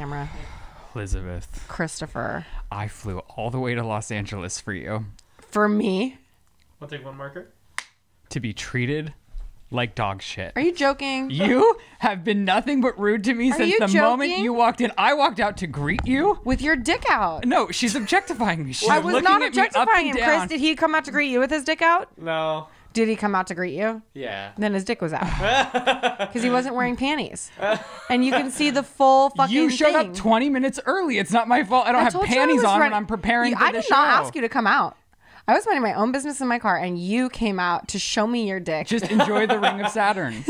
camera. Elizabeth, Christopher. I flew all the way to Los Angeles for you For me, I'll take one marker. to be treated like dog shit. are you joking? You have been nothing but rude to me Are since you the moment you walked in. I walked out to greet you. With your dick out. No, she's objectifying me. She's I was not at me up objectifying him, and Chris. Did he come out to greet you with his dick out? No. Did he come out to greet you? Yeah. Then his dick was out because he wasn't wearing panties, and you can see the full fucking. You showed thing. up 20 minutes early. It's not my fault. I don't I have told you I panties was on ready- when I'm preparing You- for I the did show. not ask you to come out. I was minding my own business in my car, and you came out to show me your dick. Just enjoy the ring of Saturn.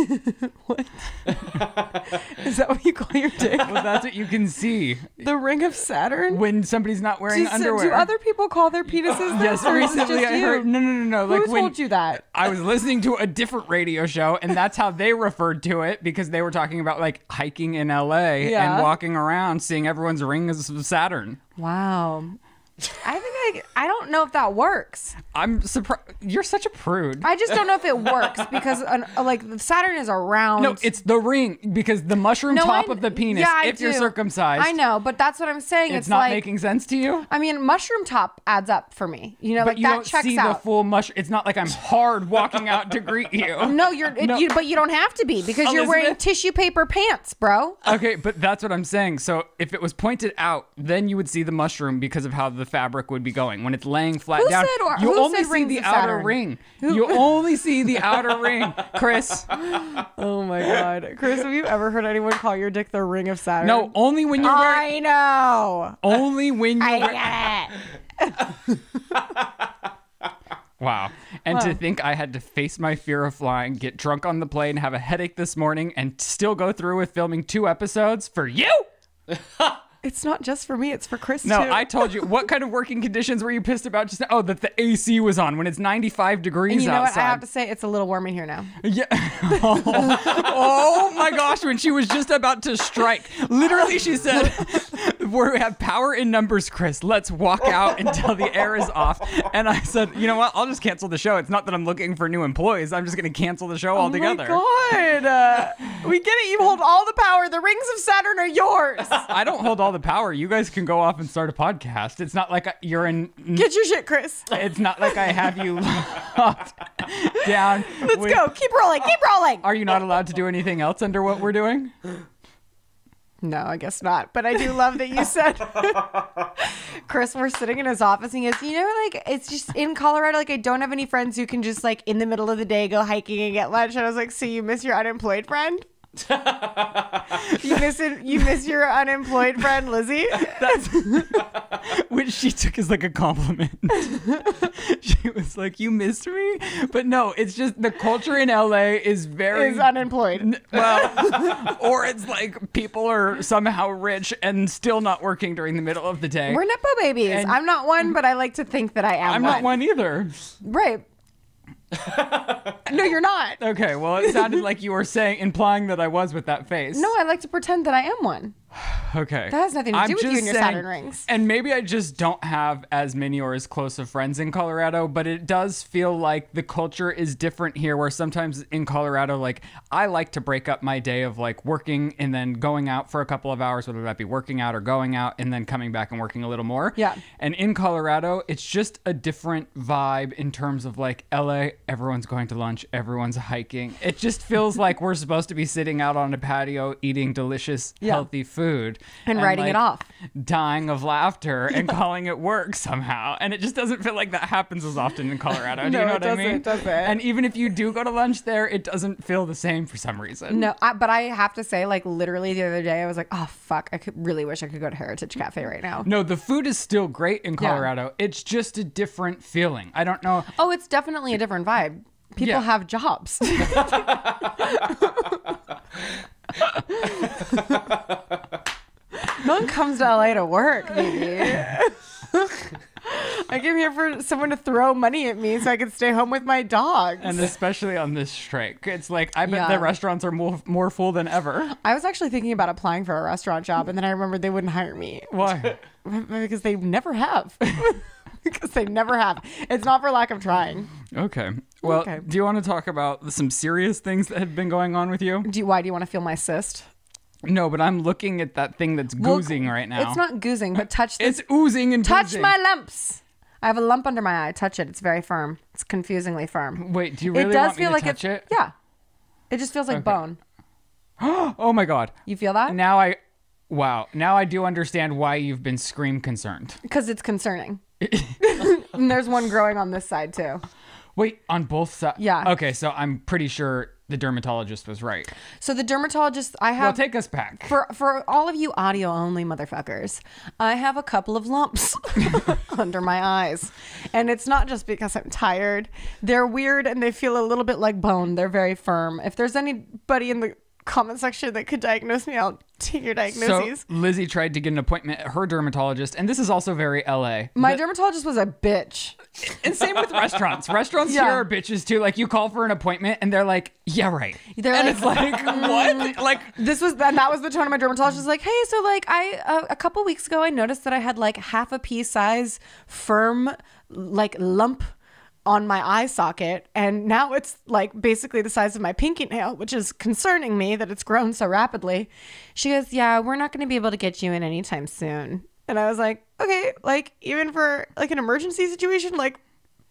Is that what you call your dick? well, that's what you can see the ring of Saturn? when somebody's not wearing do, underwear. do other people call their penises yes, or is it recently just I you? heard. No, no, no, no. Who like told you that? I was listening to a different radio show, and that's how they referred to it because they were talking about like hiking in LA Yeah. and walking around, seeing everyone's rings of Saturn. Wow. I think I, I don't know if that works. I'm surprised. You're such a prude. I just don't know if it works because an, uh, like the Saturn is a round. no, it's the ring because the mushroom No, top I- of the penis. yeah, I if you're do. circumcised, I know, but that's what I'm saying. it's, It's, not like making sense to you. I mean, mushroom top adds up for me. You know, But like you that don't checks see out. the full mush. It's not like I'm hard walking out to greet you. no, you're, it- No. You, but you don't have to be because you're wearing tissue paper pants, bro. Okay, but that's what I'm saying. So if it was pointed out, then you would see the mushroom because of how the fabric would be going. When it's laying flat Who down, said or- you who only see the outer ring. You only see the outer ring, Chris. Oh my god, Chris, have you ever heard anyone call your dick the ring of Saturn? No, only when you're wearing. I know. Only when you're. I get it. Wow. And to think I had to face my fear of flying, get drunk on the plane, have a headache this morning, and still go through with filming two episodes for you. It's not just for me; it's for Chris No, too. I told you. What kind of working conditions were you pissed about just now? Oh, that the AC was on when it's 95 degrees And you know outside. what? I have to say, it's a little warm in here now. Yeah. Oh, oh my gosh, when she was just about to strike, literally she said, We have power in numbers, Chris. Let's walk out until the air is off. And I said, You know what? I'll just cancel the show. It's not that I'm looking for new employees. I'm just going to cancel the show altogether. Oh my god! Uh, we get it. You hold all the power. The rings of Saturn are yours. I don't hold all the power. You guys can go off and start a podcast. It's not like I- you're in. Get your shit, Chris. It's not like I have you locked down. Let's with- go. Keep rolling. Keep rolling. Are you not allowed to do anything else under what we're doing? No, I guess not. But I do love that you said, Chris, we're sitting in his office and he goes, you know, like, it's just in Colorado, like, I don't have any friends who can just, like, in the middle of the day go hiking and get lunch. And I was like, so you miss your unemployed friend? you miss it, you miss your unemployed friend Lizze. That's which she took as like a compliment. she was like, "You missed me," but no, it's just the culture in LA is very Is unemployed. well, or it's like people are somehow rich and still not working during the middle of the day. We're nepo babies. And- I'm not one, but I like to think that I am. I'm not one either. Right. No, you're not. Okay, well, it sounded like you were saying, implying that I was with that face. No, I like to pretend that I am one. Okay. That has nothing to I'm do with you and your saying- Saturn rings. And maybe I just don't have as many or as close of friends in Colorado, but it does feel like the culture is different here where sometimes in Colorado, like I like to break up my day of like working and then going out for a couple of hours, whether that be working out or going out and then coming back and working a little more. Yeah. And in Colorado, it's just a different vibe in terms of like LA, everyone's going to lunch, everyone's hiking. It just feels like we're supposed to be sitting out on a patio eating delicious, Yeah. healthy food And writing it off. dying of laughter and calling it work somehow. And it just doesn't feel like that happens as often in Colorado. do No, you know it what I doesn't, mean? it doesn't. And even if you do go to lunch there, it doesn't feel the same for some reason. No, I, but I have to say, like literally the other day, I was like, oh fuck, I could really wish I could go to Heritage Cafe right now. No, the food is still great in Yeah. Colorado. It's just a different feeling. I don't know. Oh, it's definitely a different vibe. People Yeah. have jobs. no one comes to LA to work, baby. I came here for someone to throw money at me so I could stay home with my dogs. And especially on this strike, it's like I bet Yeah. the restaurants are more more full than ever. I was actually thinking about applying for a restaurant job, and then I remembered they wouldn't hire me Why? because they never have. because they never have. It's not for lack of trying. Okay. Well, Okay. do you want to talk about some serious things that have been going on with you? Do you, why do you want to feel my cyst? No, but I'm looking at that thing that's Well, goozing right now. It's not goozing, but touch this. It's oozing and touch boozing. my lumps. I have a lump under my eye. Touch it. It's very firm. It's confusingly firm. Wait, do you really it does feel to like touch it's it? yeah. It just feels like bone. Oh my god. You feel that? Now I wow. Now I do understand why you've been scream concerned. Because it's concerning. And there's one growing on this side too. Wait, on both sides. Yeah. Okay, so I'm pretty sure the dermatologist was right. So the dermatologist I Well, have take us back. for for all of you audio only motherfuckers, I have a couple of lumps under my eyes. And it's not just because I'm tired. They're weird and they feel a little bit like bone. They're very firm. If there's anybody in the comment section that could diagnose me, I'll take your So diagnoses. Lizze tried to get an appointment at her dermatologist, and this is also very LA. my The- dermatologist was a bitch. and same with restaurants. Restaurants Yeah. here are bitches too. Like you call for an appointment, and they're like, "Yeah, right." They're and like, it's like, what? Like, this was and that was the tone of my dermatologist. Like, hey, so like I uh, a couple weeks ago I noticed that I had like half a pea size firm like lump on my eye socket, and now it's like basically the size of my pinky nail, which is concerning me that it's grown so rapidly. She goes, yeah, we're not going to be able to get you in anytime soon. And I was like, okay, like even for like an emergency situation, like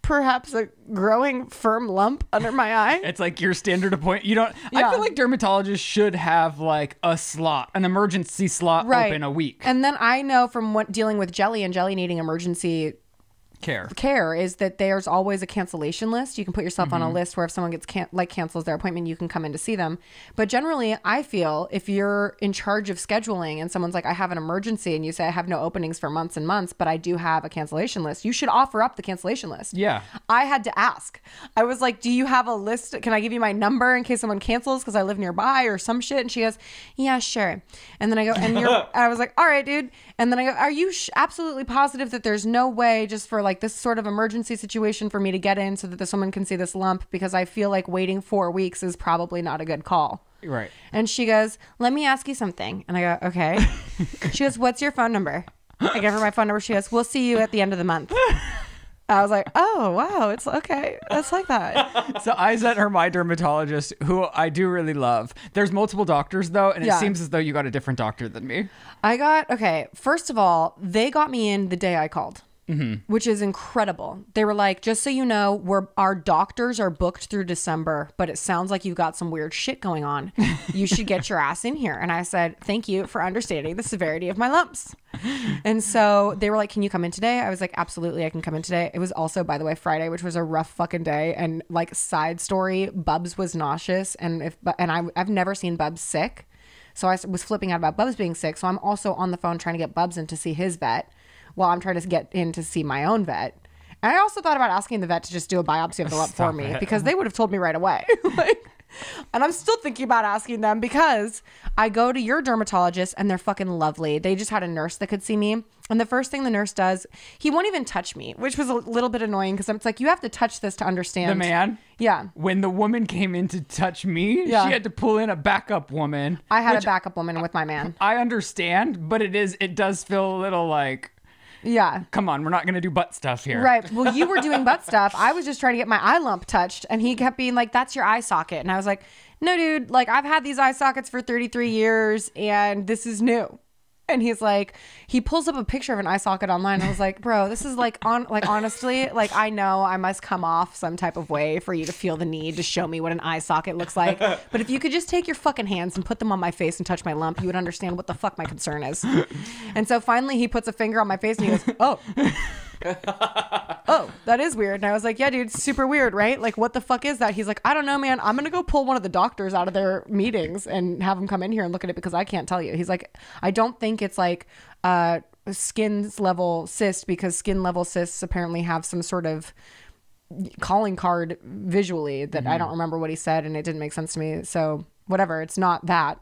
perhaps a growing firm lump under my eye. it's like your standard appointment. You don't. I feel like dermatologists should have like a slot, an emergency slot open a week. And then I know from what dealing with Jelly and Jelly needing emergency Care. care is that there's always a cancellation list. You can put yourself Mm-hmm. on a list where if someone gets can- like cancels their appointment, you can come in to see them. But generally, I feel if you're in charge of scheduling and someone's like, "I have an emergency," and you say, "I have no openings for months and months, but I do have a cancellation list," you should offer up the cancellation list. Yeah. I had to ask. I was like, "Do you have a list? Can I give you my number in case someone cancels because I live nearby or some shit?" And she goes, "Yeah, sure." And then I go, "And you're?" I was like, "All right, dude." And then I go, "Are you sh- absolutely positive that there's no way just for like this sort of emergency situation for me to get in so that this woman can see this lump because I feel like waiting four weeks is probably not a good call." Right. And she goes, Let me ask you something. And I go, Okay. she goes, What's your phone number? I give her my phone number. She goes, We'll see you at the end of the month. I was like, Oh, wow. It's okay. That's like that. So I sent her my dermatologist, who I do really love. There's multiple doctors though, and it Yeah. seems as though you got a different doctor than me. I got, okay. First of all, they got me in the day I called. Mm-hmm. Which is incredible. They were like, just so you know, we're our doctors are booked through December, but it sounds like you've got some weird shit going on. You should get your ass in here. And I said, Thank you for understanding the severity of my lumps. And so they were like, Can you come in today? I was like, Absolutely, I can come in today. It was also, by the way, Friday, which was a rough fucking day. And like side story, Bubs was nauseous, and if and I I've never seen Bubs sick. So I was flipping out about Bubs being sick. So I'm also on the phone trying to get Bubs in to see his vet while I'm trying to get in to see my own vet. And I also thought about asking the vet to just do a biopsy of the lump for me it. because they would have told me right away. like, and I'm still thinking about asking them because I go to your dermatologist and they're fucking lovely. They just had a nurse that could see me. And the first thing the nurse does, he won't even touch me, which was a little bit annoying because it's like, you have to touch this to understand. The man. Yeah. When the woman came in to touch me, Yeah. she had to pull in a backup woman. I had a backup woman with my man. I understand, but it is it does feel a little like, Yeah. come on, we're not gonna do butt stuff here. Right. Well, you were doing butt stuff. I was just trying to get my eye lump touched, and he kept being like, "That's your eye socket," and I was like, "No, dude. Like, I've had these eye sockets for 33 years, and this is new." And he's like, he pulls up a picture of an eye socket online. I was like, bro, this is like on, like honestly, like I know I must come off some type of way for you to feel the need to show me what an eye socket looks like. But if you could just take your fucking hands and put them on my face and touch my lump, you would understand what the fuck my concern is. And so finally, he puts a finger on my face and he goes, "Oh." oh, that is weird. And I was like, yeah, dude, super weird, right? Like, what the fuck is that? He's like, I don't know, man. I'm going to go pull one of the doctors out of their meetings and have them come in here and look at it because I can't tell you. He's like, I don't think it's like uh, skin level cyst because skin level cysts apparently have some sort of calling card visually that I don't remember what he said and it didn't make sense to me. So, whatever, it's not that.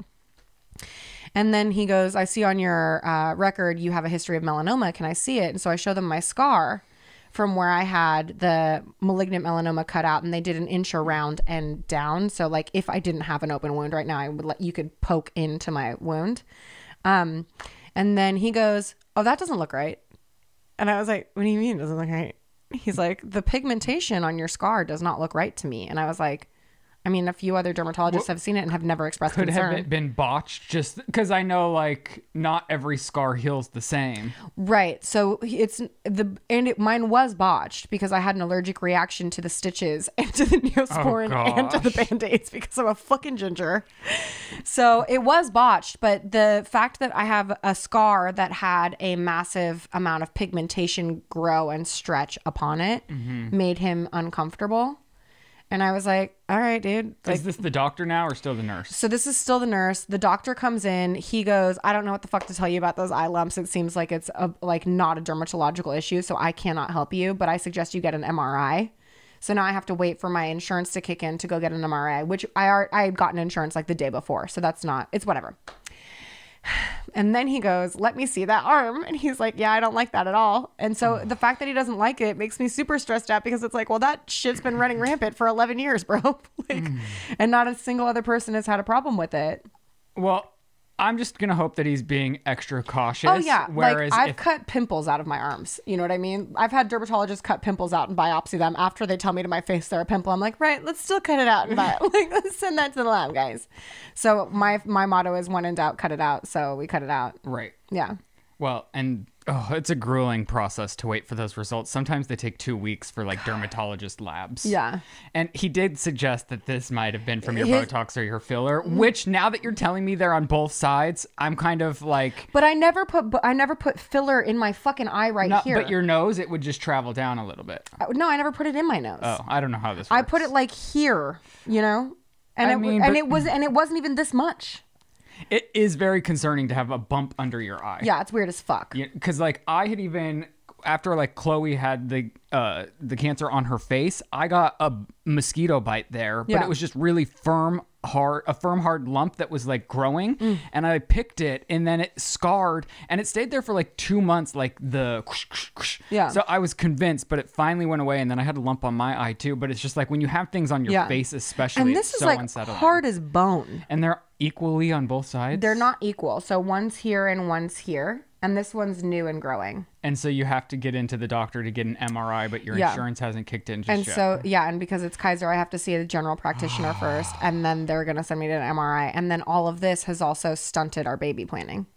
And then he goes, I see on your uh, record you have a history of melanoma. Can I see it? And so I show them my scar from where I had the malignant melanoma cut out, and they did an inch around and down. So, like, if I didn't have an open wound right now, I would let you could poke into my wound. Um, and then he goes, Oh, that doesn't look right. And I was like, What do you mean it doesn't look right? He's like, The pigmentation on your scar does not look right to me. And I was like, I mean, a few other dermatologists have seen it and have never expressed Could concern. have it been botched just because I know like not every scar heals the same. Right. So it's the and it, mine was botched because I had an allergic reaction to the stitches and to the neosporin oh, and to the band-aids because I'm a fucking ginger. So it was botched, but the fact that I have a scar that had a massive amount of pigmentation grow and stretch upon it mm-hmm. made him uncomfortable. And I was like, "All right, dude. Like, Is this the doctor now or still the nurse? so this is still the nurse. The doctor comes in. He goes, "I don't know what the fuck to tell you about those eye lumps. It seems like it's a, like not a dermatological issue, so I cannot help you. But I suggest you get an MRI." So now I have to wait for my insurance to kick in to go get an MRI, which I are, I had gotten insurance like the day before, so that's not. It's whatever. And then he goes, Let me see that arm. And he's like, Yeah, I don't like that at all. And so the fact that he doesn't like it makes me super stressed out because it's like, Well, that shit's been running rampant for 11 years, bro. like, hmm. and not a single other person has had a problem with it. Well, I'm just gonna hope that he's being extra cautious. Oh, yeah. Whereas like, I've if, cut pimples out of my arms. You know what I mean? I've had dermatologists cut pimples out and biopsy them after they tell me to my face they're a pimple. I'm like, Right, let's still cut it out and bi- like, let's send that to the lab, guys. So my, my motto is when in doubt, cut it out. So we cut it out. right. Yeah. Well, and oh, it's a grueling process to wait for those results. Sometimes they take two weeks for like dermatologist labs. Yeah. And he did suggest that this might have been from your His- Botox or your filler, which now that you're telling me they're on both sides, I'm kind of like, But I never put I never put filler in my fucking eye right not, here. but your nose, it would just travel down a little bit. Uh, no, I never put it in my nose. Oh, I don't know how this works. I put it like here, you know, and I it mean, and but- it was and it wasn't even this much. It is very concerning to have a bump under your eye. Yeah, it's weird as fuck. because like I had even after like Chloe had the uh the cancer on her face, I got a mosquito bite there, but Yeah. it was just really firm hard a firm hard lump that was like growing Mm. and I picked it and then it scarred and it stayed there for like 2 months like the Yeah. So I was convinced but it finally went away and then I had a lump on my eye too, but it's just like when you have things on your Yeah. face especially And it's this is so like unsettling. hard as bone. and they're equally on both sides. They're not equal. So one's here and one's here, and this one's new and growing. And so you have to get into the doctor to get an MRI, but your Yeah. insurance hasn't kicked in just And yet. so yeah, and because it's Kaiser, I have to see a general practitioner first, and then they're gonna send me to an MRI. And then all of this has also stunted our baby planning.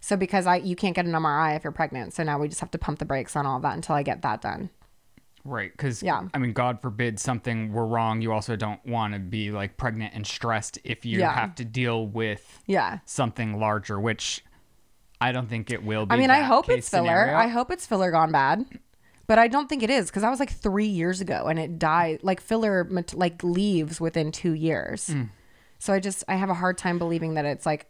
So because I you can't get an MRI if you're pregnant, so now we just have to pump the brakes on all that until I get that done. Right, because Yeah. I mean, God forbid something were wrong. You also don't want to be like pregnant and stressed if you Yeah. have to deal with Yeah. something larger, which I don't think it will be. I mean, I hope it's filler. scenario. I hope it's filler gone bad. But I don't think it is because that was like three years ago and it died. Like filler, like leaves within two years. Mm. So I just I have a hard time believing that it's like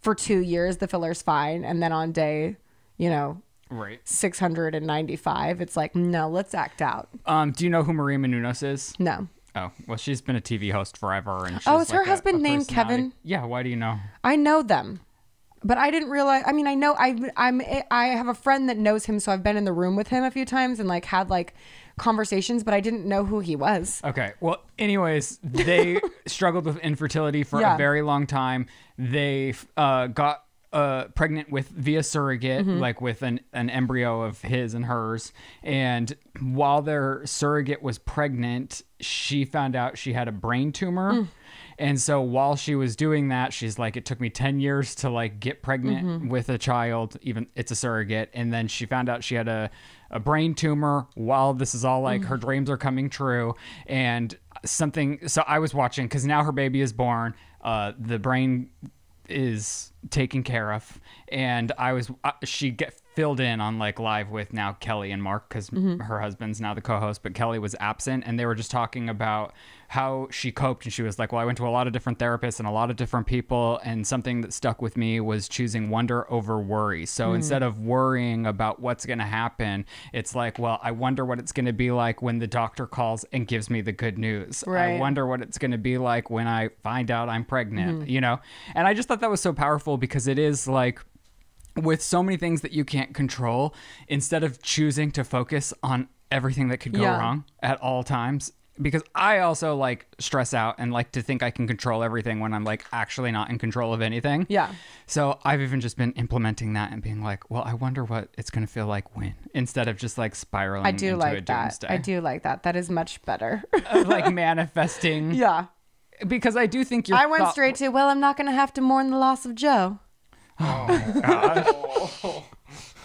for two years the filler's fine and then on day, you know, right. six hundred and ninety five, it's like no, let's act out. Um, do you know who Maria Menounos is? No, Oh, well, she's been a TV host forever, and she's Oh, is her a- husband a named. Kevin? Yeah. Why do you know? I know them, but I didn't realize. I mean, I know I I'm I have a friend that knows him, so I've been in the room with him a few times and like had like conversations, but I didn't know who he was. Okay. Well, anyways, they struggled with infertility for Yeah. a very long time. They uh, got uh, pregnant with via surrogate, Mm-hmm. like with an, an embryo of his and hers. And while their surrogate was pregnant, she found out she had a brain tumor. Mm. And so while she was doing that, she's like, it took me 10 years to like get pregnant Mm-hmm. with a child, even it's a surrogate. And then she found out she had a, a brain tumor while this is all like her dreams are coming true. And something, so I was watching because now her baby is born. Uh, the brain is taken care of. And i was she get filled in on like live with now kelly and mark because mm-hmm. her husband's now the co-host but kelly was absent and they were just talking about how she coped and she was like well i went to a lot of different therapists and a lot of different people and something that stuck with me was choosing wonder over worry. So mm-hmm. instead of worrying about what's going to happen it's like well i wonder what it's going to be like when the doctor calls and gives me the good news. I Right. wonder wonder what it's going to be like when I find out I'm pregnant, mm-hmm. you know? And I just thought that was so powerful because it is like with so many things that you can't control, instead of choosing to focus on everything that could go Yeah. wrong at all times. Because I also like stress out and like to think I can control everything when I'm like actually not in control of anything. Yeah. So I've even just been implementing that and being like, well, I wonder what it's going to feel like when, instead of just like spiraling I do into a like that. doomsday. I do like that. That is much better. like manifesting yeah. because I do think you're. I went straight to, well, I'm not going to have to mourn the loss of Joe. Oh, gosh.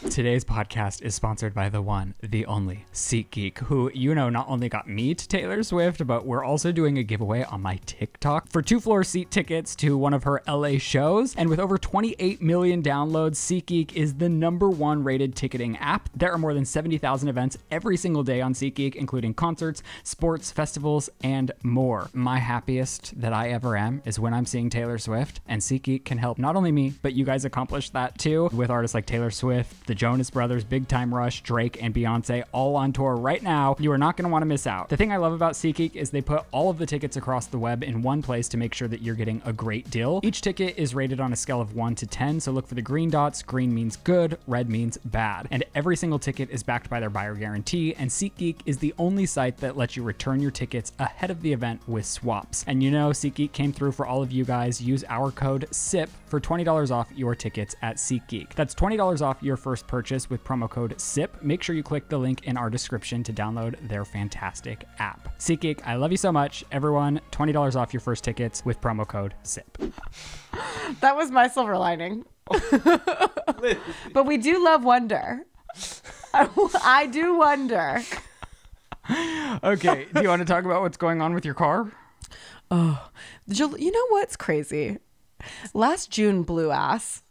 Today's podcast is sponsored by the one, the only SeatGeek, who you know not only got me to Taylor Swift, but we're also doing a giveaway on my TikTok for two floor seat tickets to one of her LA shows. And with over 28 million downloads, SeatGeek is the number one rated ticketing app. There are more than 70,000 events every single day on SeatGeek, including concerts, sports, festivals, and more. My happiest that I ever am is when I'm seeing Taylor Swift, and SeatGeek can help not only me, but you guys accomplish that too with artists like Taylor Swift, the Jonas Brothers, Big Time Rush, Drake, and Beyonce all on tour right now. You are not going to want to miss out. The thing I love about SeatGeek is they put all of the tickets across the web in one place to make sure that you're getting a great deal. Each ticket is rated on a scale of 1 to 10, so look for the green dots. Green means good, red means bad. And every single ticket is backed by their buyer guarantee, and SeatGeek is the only site that lets you return your tickets ahead of the event with swaps. And you know, SeatGeek came through for all of you guys. Use our code SIP for $20 off your tickets at SeatGeek. That's $20 off your first purchase with promo code SIP. Make sure you click the link in our description to download their fantastic app. SeatGeek, I love you so much. Everyone, $20 off your first tickets with promo code SIP. That was my silver lining. but we do love wonder. I do wonder. Okay, do you want to talk about what's going on with your car? Oh, Jul- You know what's crazy? Last June blew ass.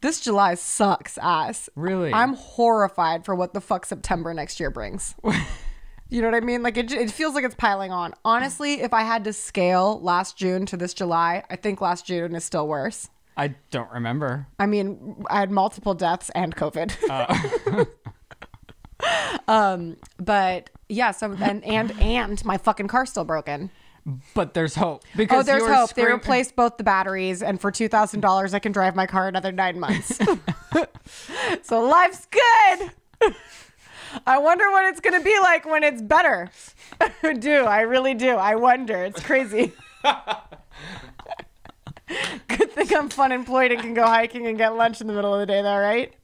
This July sucks ass. Really? I'm horrified for what the fuck September next year brings. you know what I mean? Like it, it feels like it's piling on. Honestly, if I had to scale last June to this July, I think last June is still worse. I don't remember. I mean, I had multiple deaths and COVID. um, but yeah, so and and and my fucking car's still broken. But there's hope. Oh, because Oh, there's hope. They replaced both the batteries, and for two thousand dollars, I can drive my car another nine months. so life's good. I wonder what it's gonna be like when it's better. Do I really do? I wonder. It's crazy. good thing I'm fun employed and can go hiking and get lunch in the middle of the day, though, right?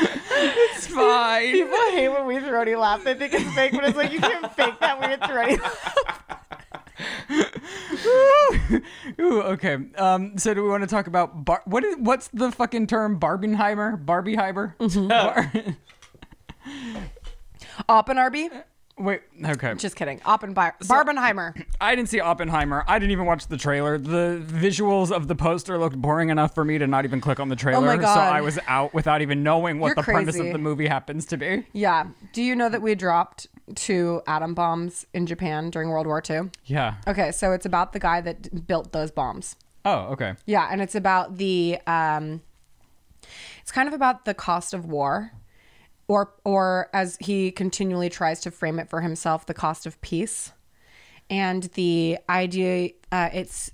It's fine. People hate when we throaty laugh. They think it's fake, but it's like you can't fake that weird throaty laugh. Ooh, okay. Um, so do we want to talk about bar- what is what's the fucking term Barbenheimer? Barbieheimer? Mm-hmm. Bar- Oppenarby? Wait, okay. Just kidding. Oppenbar- Barbenheimer. I didn't see Oppenheimer. I didn't even watch the trailer. The visuals of the poster looked boring enough for me to not even click on the trailer. Oh my God. So I was out without even knowing what You're the premise of the movie happens to be. Yeah. Do you know that we dropped two atom bombs in Japan during World War II? Yeah. Okay, so it's about the guy that built those bombs. Oh, okay. Yeah, and it's about the um it's kind of about the cost of war or or as he continually tries to frame it for himself, the cost of peace. And the idea uh it's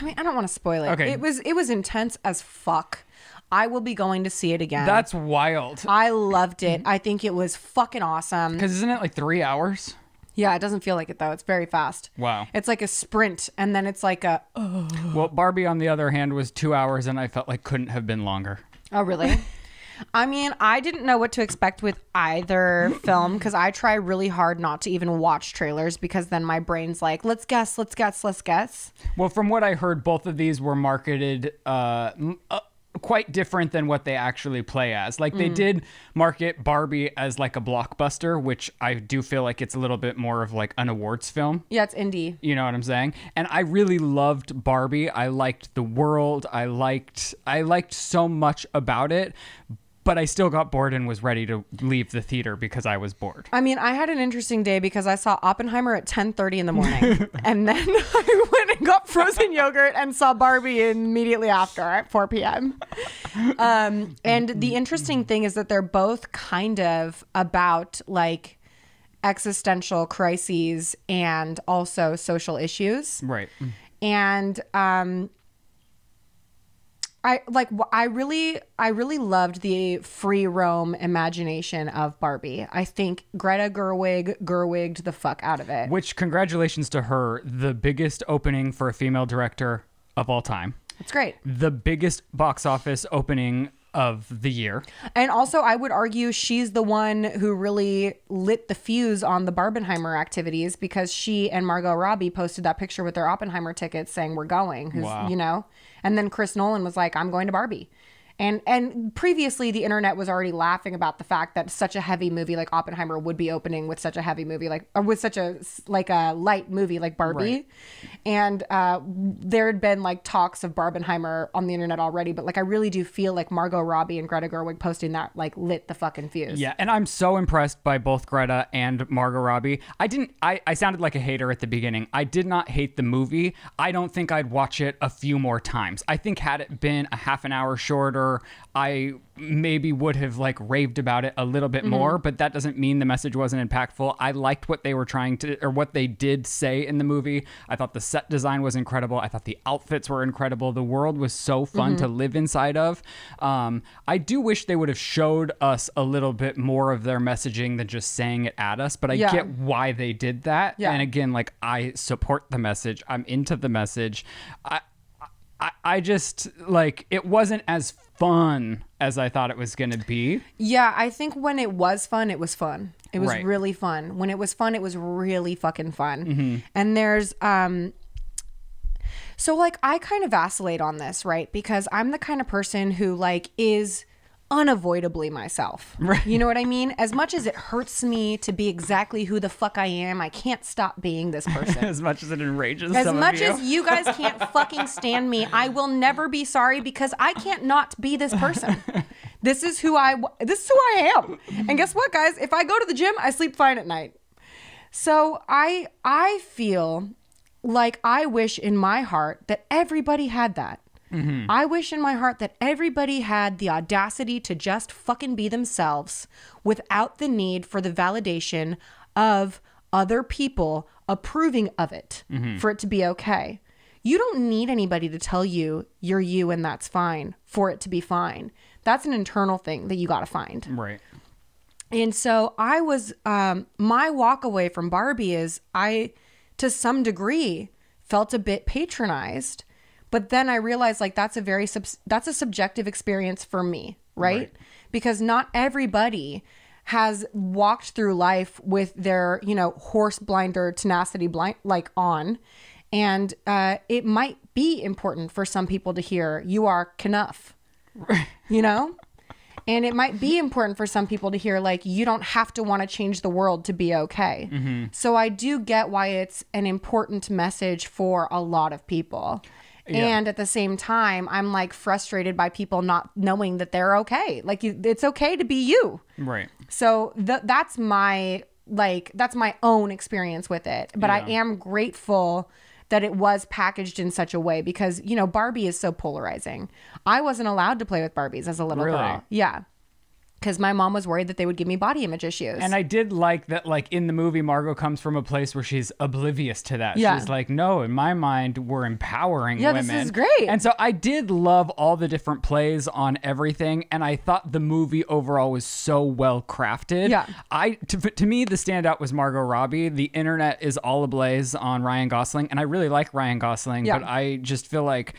I mean, I don't want to spoil it. Okay. It was it was intense as fuck. I will be going to see it again. That's wild. I loved it. I think it was fucking awesome. Because isn't it like three hours? Yeah, it doesn't feel like it though. It's very fast. Wow. It's like a sprint and then it's like a Well, Barbie, on the other hand, was two hours, and I felt like couldn't have been longer. Oh, really? I mean, I didn't know what to expect with either film because I try really hard not to even watch trailers because then my brain's like, let's guess, let's guess, let's guess. Well, from what I heard, both of these were marketed uh, m- uh, quite different than what they actually play as. Like they did market Barbie as like a blockbuster, which I do feel like it's a little bit more of like an awards film. Yeah, it's indie. You know what I'm saying? And I really loved Barbie. I liked the world. I liked I liked so much about it. But I still got bored and was ready to leave the theater because I was bored. I mean, I had an interesting day because I saw Oppenheimer at 10:30 in the morning, and then I went and got frozen yogurt and saw Barbie immediately after at 4 p.m. Um, and the interesting thing is that they're both kind of about like existential crises and also social issues. Right. and um I like I really I really loved the free roam imagination of Barbie. I think Greta Gerwig Gerwigged the fuck out of it. Which congratulations to her, the biggest opening for a female director of all time. It's great. the biggest box office opening of the year. And also, I would argue she's the one who really lit the fuse on the Barbenheimer activities because she and Margot Robbie posted that picture with their Oppenheimer tickets saying, We're going. Who's, Wow. you know? And then Chris Nolan was like, I'm going to Barbie. And and previously the internet was already laughing about the fact that such a heavy movie like Oppenheimer would be opening with such a heavy movie like or with such a like a light movie like Barbie. Right. And uh, there had been like talks of Barbenheimer on the internet already, but like I really do feel like Margot Robbie and Greta Gerwig posting that like lit the fucking fuse. Yeah, and I'm so impressed by both Greta and Margot Robbie. I didn't I, I sounded like a hater at the beginning. I did not hate the movie. I don't think I'd watch it a few more times. I think had it been a half an hour shorter, I maybe would have like raved about it a little bit more, but that doesn't mean the message wasn't impactful. I liked what they were trying to or what they did say in the movie. I thought the set design was incredible. I thought the outfits were incredible. The world was so fun to live inside of. Um, I do wish they would have showed us a little bit more of their messaging than just saying it at us, but I Yeah. get why they did that. Yeah. And again, like I support the message. I'm into the message. I I, I just like it wasn't as fun as I thought it was gonna be. Yeah, I think when it was fun, it was fun. It was Right. really fun. When it was fun, it was really fucking fun. Mm-hmm. And there's um so like I kind of vacillate on this, right? Because I'm the kind of person who like is unavoidably myself. Right. You know what I mean? As much as it hurts me to be exactly who the fuck I am, I can't stop being this person. As much as it enrages As some much of you. as you guys can't fucking stand me, I will never be sorry because I can't not be this person. This is who I this is who I am. And guess what, guys? If I go to the gym, I sleep fine at night. So I I feel like I wish in my heart that everybody had that. I wish in my heart that everybody had the audacity to just fucking be themselves without the need for the validation of other people approving of it for it to be okay. You don't need anybody to tell you you're you and that's fine for it to be fine. That's an internal thing that you got to find. right. And so I was, um, my walk away from Barbie is I, to some degree, felt a bit patronized. But then I realized like that's a very, subs- that's a subjective experience for me, right? Right. Because not everybody has walked through life with their, you know, horse blinder tenacity blind like on. And uh, it might be important for some people to hear you are enough you know? And it might be important for some people to hear, like, you don't have to want to change the world to be okay. So I do get why it's an important message for a lot of people. And at the same time, I'm like frustrated by people not knowing that they're okay. Like, you- it's okay to be you. Right. So th- that's my like that's my own experience with it. But I am grateful that it was packaged in such a way because you know Barbie is so polarizing. I wasn't allowed to play with Barbies as a little Really? girl. Yeah. Cuz my mom was worried that they would give me body image issues. And I did like that, like in the movie, Margot comes from a place where she's oblivious to that. Yeah. She's like, no, in my mind, we're empowering Yeah, this women. is great. And so I did love all the different plays on everything. And I thought the movie overall was so well crafted. Yeah. I to, to me, the standout was Margot Robbie. The internet is all ablaze on Ryan Gosling. And I really like Ryan Gosling, Yeah. but I just feel like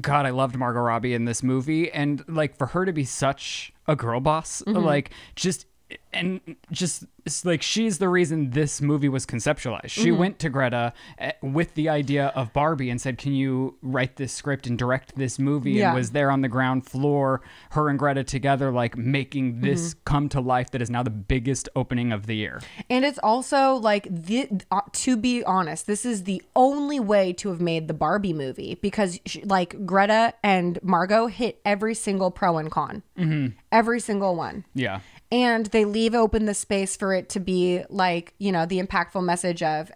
God, I loved Margot Robbie in this movie, and like for her to be such a girl boss, Mm-hmm. like just and just it's like she's the reason this movie was conceptualized. She Mm-hmm. went to Greta eh, with the idea of Barbie and said, "Can you write this script and direct this movie?" Yeah. And was there on the ground floor, her and Greta together, like making this Mm-hmm. come to life. That is now the biggest opening of the year. And it's also like the uh, to be honest, this is the only way to have made the Barbie movie because sh- like Greta and Margot hit every single pro and con, mm-hmm. every single one. Yeah. And they leave open the space for it to be like you know the impactful message of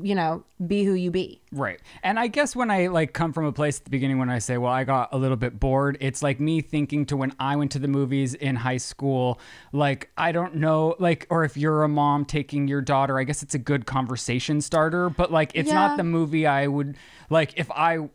you know be who you be Right. And I guess when I like come from a place at the beginning when I say, well, I got a little bit bored, it's like me thinking to when I went to the movies in high school, like I don't know, like or if you're a mom taking your daughter, I guess it's a good conversation starter, but like it's Yeah. not the movie I would like if I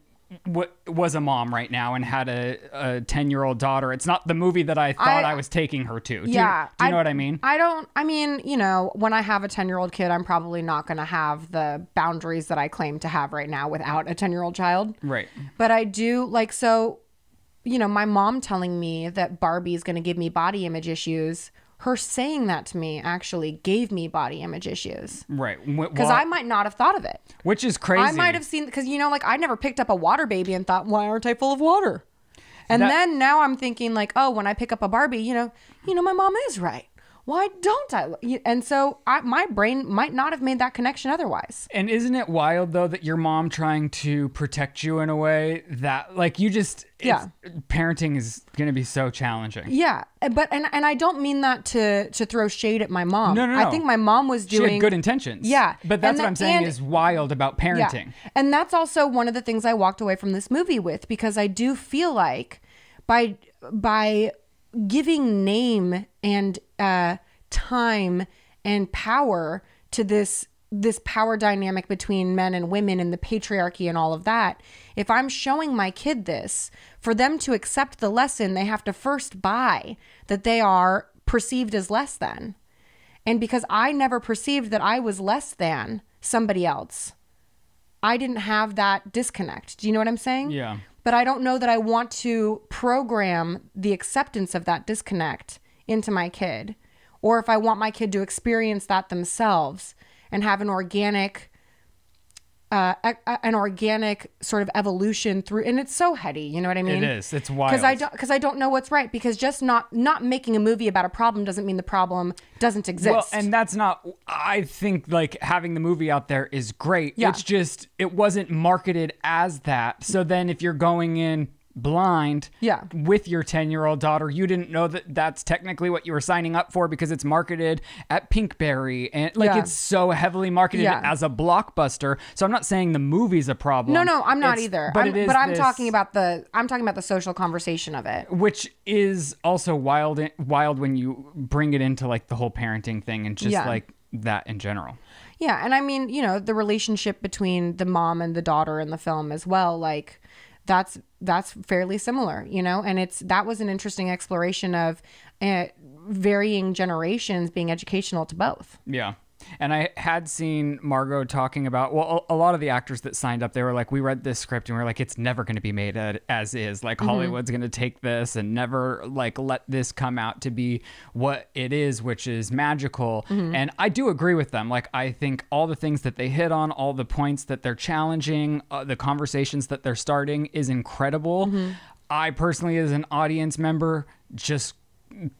w- was a mom right now and had a, a 10 year old daughter. It's not the movie that i thought i, I- was taking her to. Do, you- yeah do you know what i mean? I don't i mean you know when i have a 10 year old kid i'm probably not going to have the boundaries that i claim to have right now without a 10 year old child. Right. But i do like so you know, my mom telling me that Barbie's going to give me body image issues, her saying that to me actually gave me body image issues. Right. Because I might not have thought of it. Which is crazy. I might have seen, because, you know, like I never picked up a water baby and thought, why aren't I full of water? And That- then now I'm thinking, like, oh, when I pick up a Barbie, you know, you know, my mom is right. Why don't I? And so I, my brain might not have made that connection otherwise. And isn't it wild though that your mom trying to protect you in a way that like you just Yeah. parenting is going to be so challenging. Yeah, eh, but and and I don't mean that to to throw shade at my mom. No, no, no. I think my mom was She doing had good intentions. Yeah, But that's what I'm saying and- is wild about parenting. And that's also one of the things I walked away from this movie with because I do feel like by by giving name and uh, time and power to this this power dynamic between men and women and the patriarchy and all of that if i'm showing my kid this for them to accept the lesson they have to first buy that they are perceived as less than and because i never perceived that i was less than somebody else I didn't have that disconnect. Do you know what I'm saying? Yeah. But I don't know that I want to program the acceptance of that disconnect into my kid, or if I want my kid to experience that themselves and have an organic, uh, a, a- an organic sort of evolution through. And it's so heady. You know what I mean? It is. It's wild Because I don't because I don't know what's right. Because just not not making a movie about a problem doesn't mean the problem doesn't exist. Well, and that's not. I think like having the movie out there is great. Yeah. It's just it wasn't marketed as that. So then, if you're going in blind, Yeah. with your ten year old daughter, you didn't know that that's technically what you were signing up for because it's marketed at Pinkberry and like Yeah. it's so heavily marketed Yeah. as a blockbuster. So I'm not saying the movie's a problem. no, no, I'm not It's- either. But I'm, it is but I'm this- talking about the I'm talking about the social conversation of it. which is also wild wild when you bring it into like the whole parenting thing and just Yeah. like that in general. Yeah, and I mean, you know, the relationship between the mom and the daughter in the film as well, like that's that's fairly similar, you know, and it's that was an interesting exploration of uh, varying generations being educational to both. Yeah. And I had seen Margot talking about, well, a lot of the actors that signed up, they were like, we read this script and we are like, it's never going to be made as is. Like, mm-hmm. Hollywood's going to take this and never, like, let this come out to be what it is, which is magical. Mm-hmm. And I do agree with them. Like, I think all the things that they hit on, all the points that they're challenging, uh, the conversations that they're starting is incredible. Mm-hmm. I personally, as an audience member, just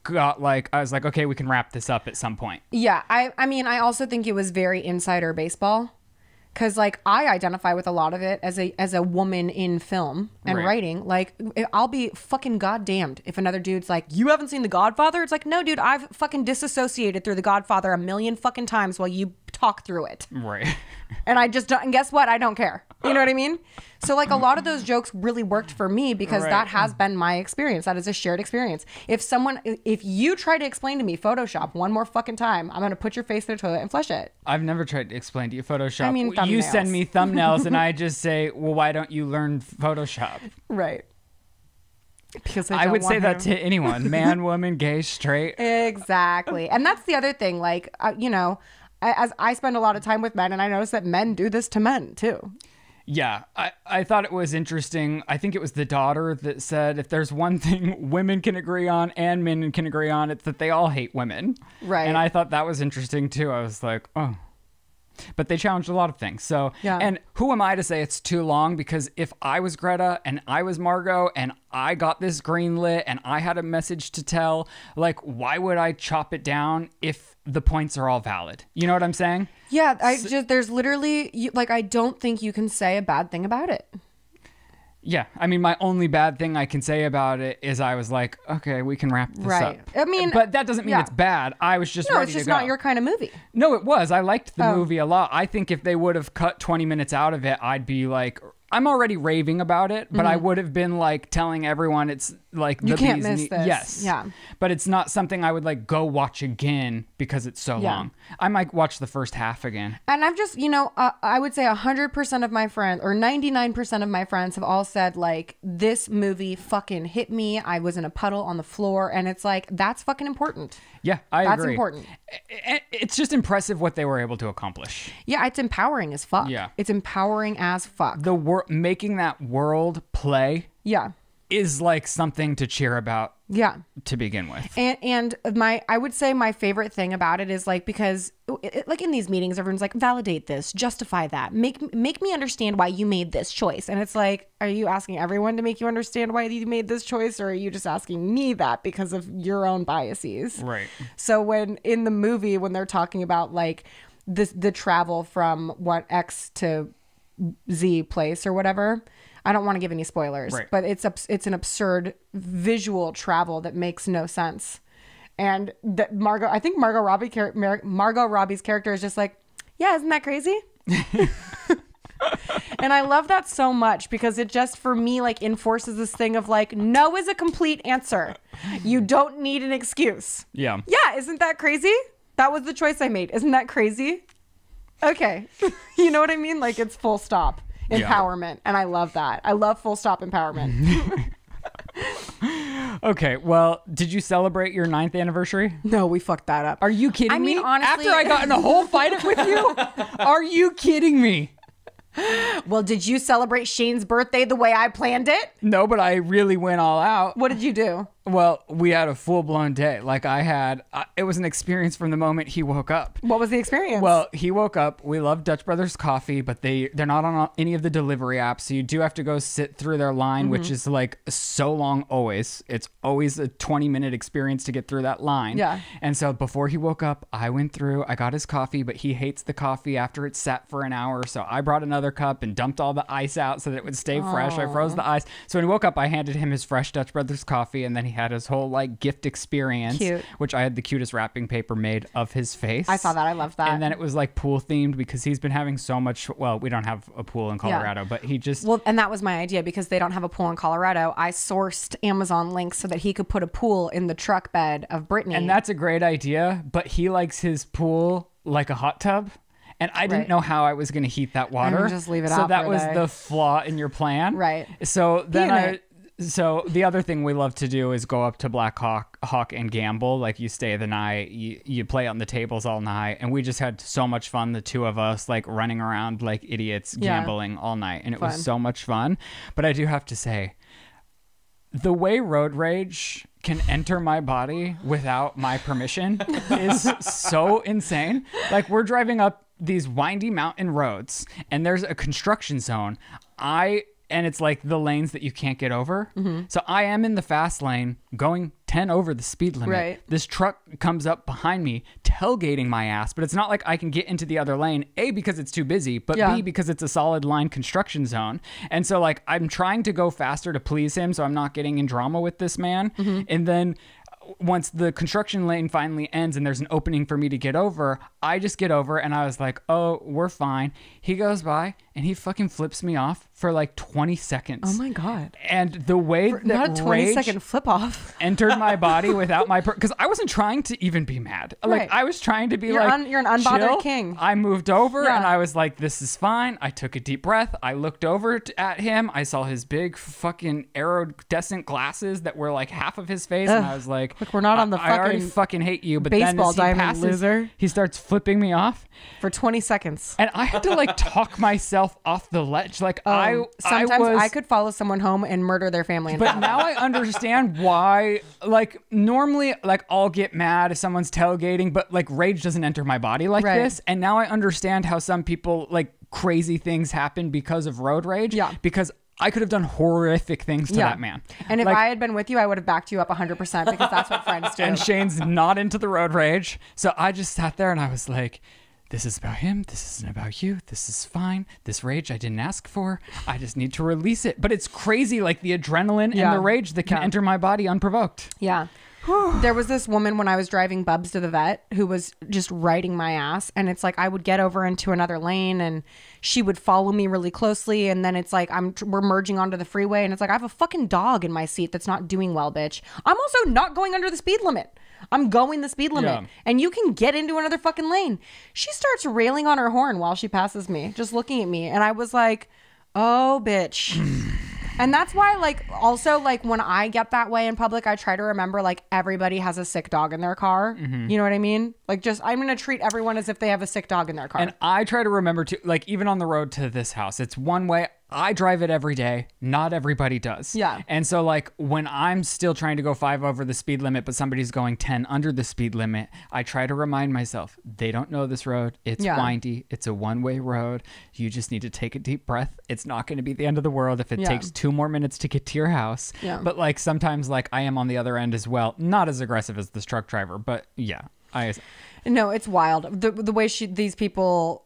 got like, I was like, okay, we can wrap this up at some point. Yeah, I I mean, I also think it was very insider baseball cuz like I identify with a lot of it as a as a woman in film and Right. writing. Like I'll be fucking goddamned if another dude's like, "You haven't seen The Godfather?" It's like, "No, dude, I've fucking disassociated through The Godfather a million fucking times while you talk through it." Right. and I just don't. And guess what? I don't care. You know what I mean? So like a lot of those jokes really worked for me because Right. that has been my experience. That is a shared experience. If someone, if you try to explain to me Photoshop one more fucking time, I'm gonna put your face in the toilet and flush it. I've never tried to explain to you Photoshop. I mean, you send me thumbnails and I just say, "Well, why don't you learn Photoshop?" Right. Because I, don't would say want that to anyone, man, woman, gay, straight. Exactly. And that's the other thing. Like, uh, you know, I- as I spend a lot of time with men, and I notice that men do this to men too. Yeah, I, I thought it was interesting. I think it was the daughter that said if there's one thing women can agree on and men can agree on, it's that they all hate women. Right. And I thought that was interesting too. I was like, oh. But they challenged a lot of things. So, Yeah. and who am I to say it's too long? Because if I was Greta and I was Margot and I got this green lit and I had a message to tell, like, why would I chop it down if the points are all valid? You know what I'm saying? Yeah, I just there's literally like I don't think you can say a bad thing about it. Yeah, I mean, my only bad thing I can say about it is I was like, okay, we can wrap this Right. up. I mean, but that doesn't mean yeah. it's bad. I was just No, ready it's just not your kind of movie. No, it was. I liked the Oh. movie a lot. I think if they would have cut 20 minutes out of it, I'd be like, I'm already raving about it, but I mm-hmm. would have been like telling everyone it's like the. You can't miss knee- this. Yes. Yeah. But it's not something I would like go watch again because it's so Yeah. long. I might watch the first half again. And I've just, you know, uh, I would say 100% of my friends or 99% of my friends have all said, like, this movie fucking hit me. I was in a puddle on the floor. And it's like, that's fucking important. Yeah, I agree. That's agree. important. It's just impressive what they were able to accomplish. Yeah, it's empowering as fuck. Yeah. It's empowering as fuck. The wor- making that world play yeah. Is like something to cheer about Yeah. to begin with. And and my I would say my favorite thing about it is like because it, it- like in these meetings everyone's like validate this, justify that. Make make me understand why you made this choice. And it's like are you asking everyone to make you understand why you made this choice or are you just asking me that because of your own biases? Right. So when in the movie when they're talking about like this the travel from what X to Z place or whatever. I don't want to give any spoilers, Right. but it's it's an absurd visual travel that makes no sense. And that Margot, I think Margot Robbie, Mar- Margot Robbie's character is just like, yeah, isn't that crazy? and I love that so much because it just for me like enforces this thing of like, no is a complete answer. You don't need an excuse. Yeah. Yeah, isn't that crazy? That was the choice I made. Isn't that crazy? Okay. you know what I mean? Like it's full stop Yeah. empowerment. And I love that. I love full stop empowerment. Okay. Well, did you celebrate your ninth anniversary? no, we fucked that up. Are you kidding I mean, me? honestly- After I got in a whole fight with you? Are you kidding me? well, did you celebrate Shane's birthday the way I planned it? No, but I really went all out. What did you do? Well, we had a full blown day. Like I had, I, it was an experience from the moment he woke up. What was the experience? Well, he woke up. We love Dutch Brothers Coffee, but they they're not on any of the delivery apps, so you do have to go sit through their line, which Mm-hmm. is like so long. Always, it's always a twenty minute experience to get through that line. Yeah. And so before he woke up, I went through. I got his coffee, but he hates the coffee after it's sat for an hour. So I brought another cup and dumped all the ice out so that it would stay fresh. I froze the ice. So when he woke up, I handed him his fresh Dutch Brothers coffee, and then he had his whole like gift experience, Cute. which I had the cutest wrapping paper made of his face. I saw that. I loved that. And then it was like pool themed because he's been having so much. Well, we don't have a pool in Colorado, but he just. Well, and that was my idea because they don't have a pool in Colorado. I sourced Amazon links so that he could put a pool in the truck bed of Brittany. and that's a great idea, but he likes his pool like a hot tub. And I didn't Right. know how I was going to heat that water. just leave it so out that was day. the flaw in your plan. Right. So then I. So the other thing we love to do is go up to Black Hawk, Hawk and gamble. Like you stay the night, you, you play on the tables all night, and we just had so much fun. The two of us like running around like idiots, Yeah. gambling all night, and it Fun. was so much fun. But I do have to say, the way road rage can enter my body without my permission is so insane. Like we're driving up these windy mountain roads and there's a construction zone. I and it's like the lanes that you can't get over. Mm-hmm. So I am in the fast lane going 10 over the speed limit. Right. This truck comes up behind me, tailgating my ass, but it's not like I can get into the other lane, A, because it's too busy, but Yeah. B, because it's a solid line construction zone. And so, like, I'm trying to go faster to please him, so I'm not getting in drama with this man. Mm-hmm. And then uh, once the construction lane finally ends and there's an opening for me to get over, I just get over and I was like, oh, we're fine. He goes by and he fucking flips me off for like 20 seconds. oh my god, And the way that not a twenty rage second flip off. entered my body without my because I wasn't trying to even be mad. Right. Like I was trying to be You're like un- you're an unbothered chill. king. I moved over Yeah. and I was like, "This is fine." I took a deep breath. I looked over at him. I saw his big fucking iridescent glasses that were like half of his face, and I was like, Look, we're not on the I, I already fucking fucking hate you." But then baseball as he diamond, passes, loser. he starts flipping me off. for 20 seconds. And I had to like talk myself off the ledge. Like I, Um, sometimes I, was, could follow someone home and murder their family. But now I understand why. Like normally, like I'll get mad if someone's tailgating, but like rage doesn't enter my body like Right. this. And now I understand how some people like crazy things happen because of road rage. Yeah. Because I could have done horrific things to yeah. that man. And if Like, I had been with you, I would have backed you up 100% because that's what friends do. and Shane's not into the road rage, so I just sat there and I was like. This is about him. This isn't about you. This is fine. This rage I didn't ask for. I just need to release it. But it's crazy, like the adrenaline Yeah. and the rage that can Yeah. enter my body unprovoked. Yeah. there was this woman when I was driving Bubs to the vet who was just riding my ass. And it's like I would get over into another lane and she would follow me really closely. And then it's like I'm we're merging onto the freeway and it's like I have a fucking dog in my seat that's not doing well, bitch. I'm also not going under the speed limit. I'm going the speed limit. Yeah. And you can get into another fucking lane. She starts railing on her horn while she passes me, just looking at me. And I was like, oh, bitch. And that's why, like, also, like, when I get that way in public, I try to remember, like, everybody has a sick dog in their car. Mm-hmm. You know what I mean? Like, just, I'm going to treat everyone as if they have a sick dog in their car. And I try to remember to like even on the road to this house, it's one way I drive it every day. Not everybody does. Yeah. And so, like, when I'm still trying to go five over the speed limit, but somebody's going 10 under the speed limit, I try to remind myself they don't know this road. It's Yeah. windy, it's a one way road. You just need to take a deep breath. It's not going to be the end of the world if it Yeah. takes two more minutes to get to your house. Yeah. But, like, sometimes, like, I am on the other end as well. Not as aggressive as this truck driver, but yeah. I, No, it's wild. The the way she these people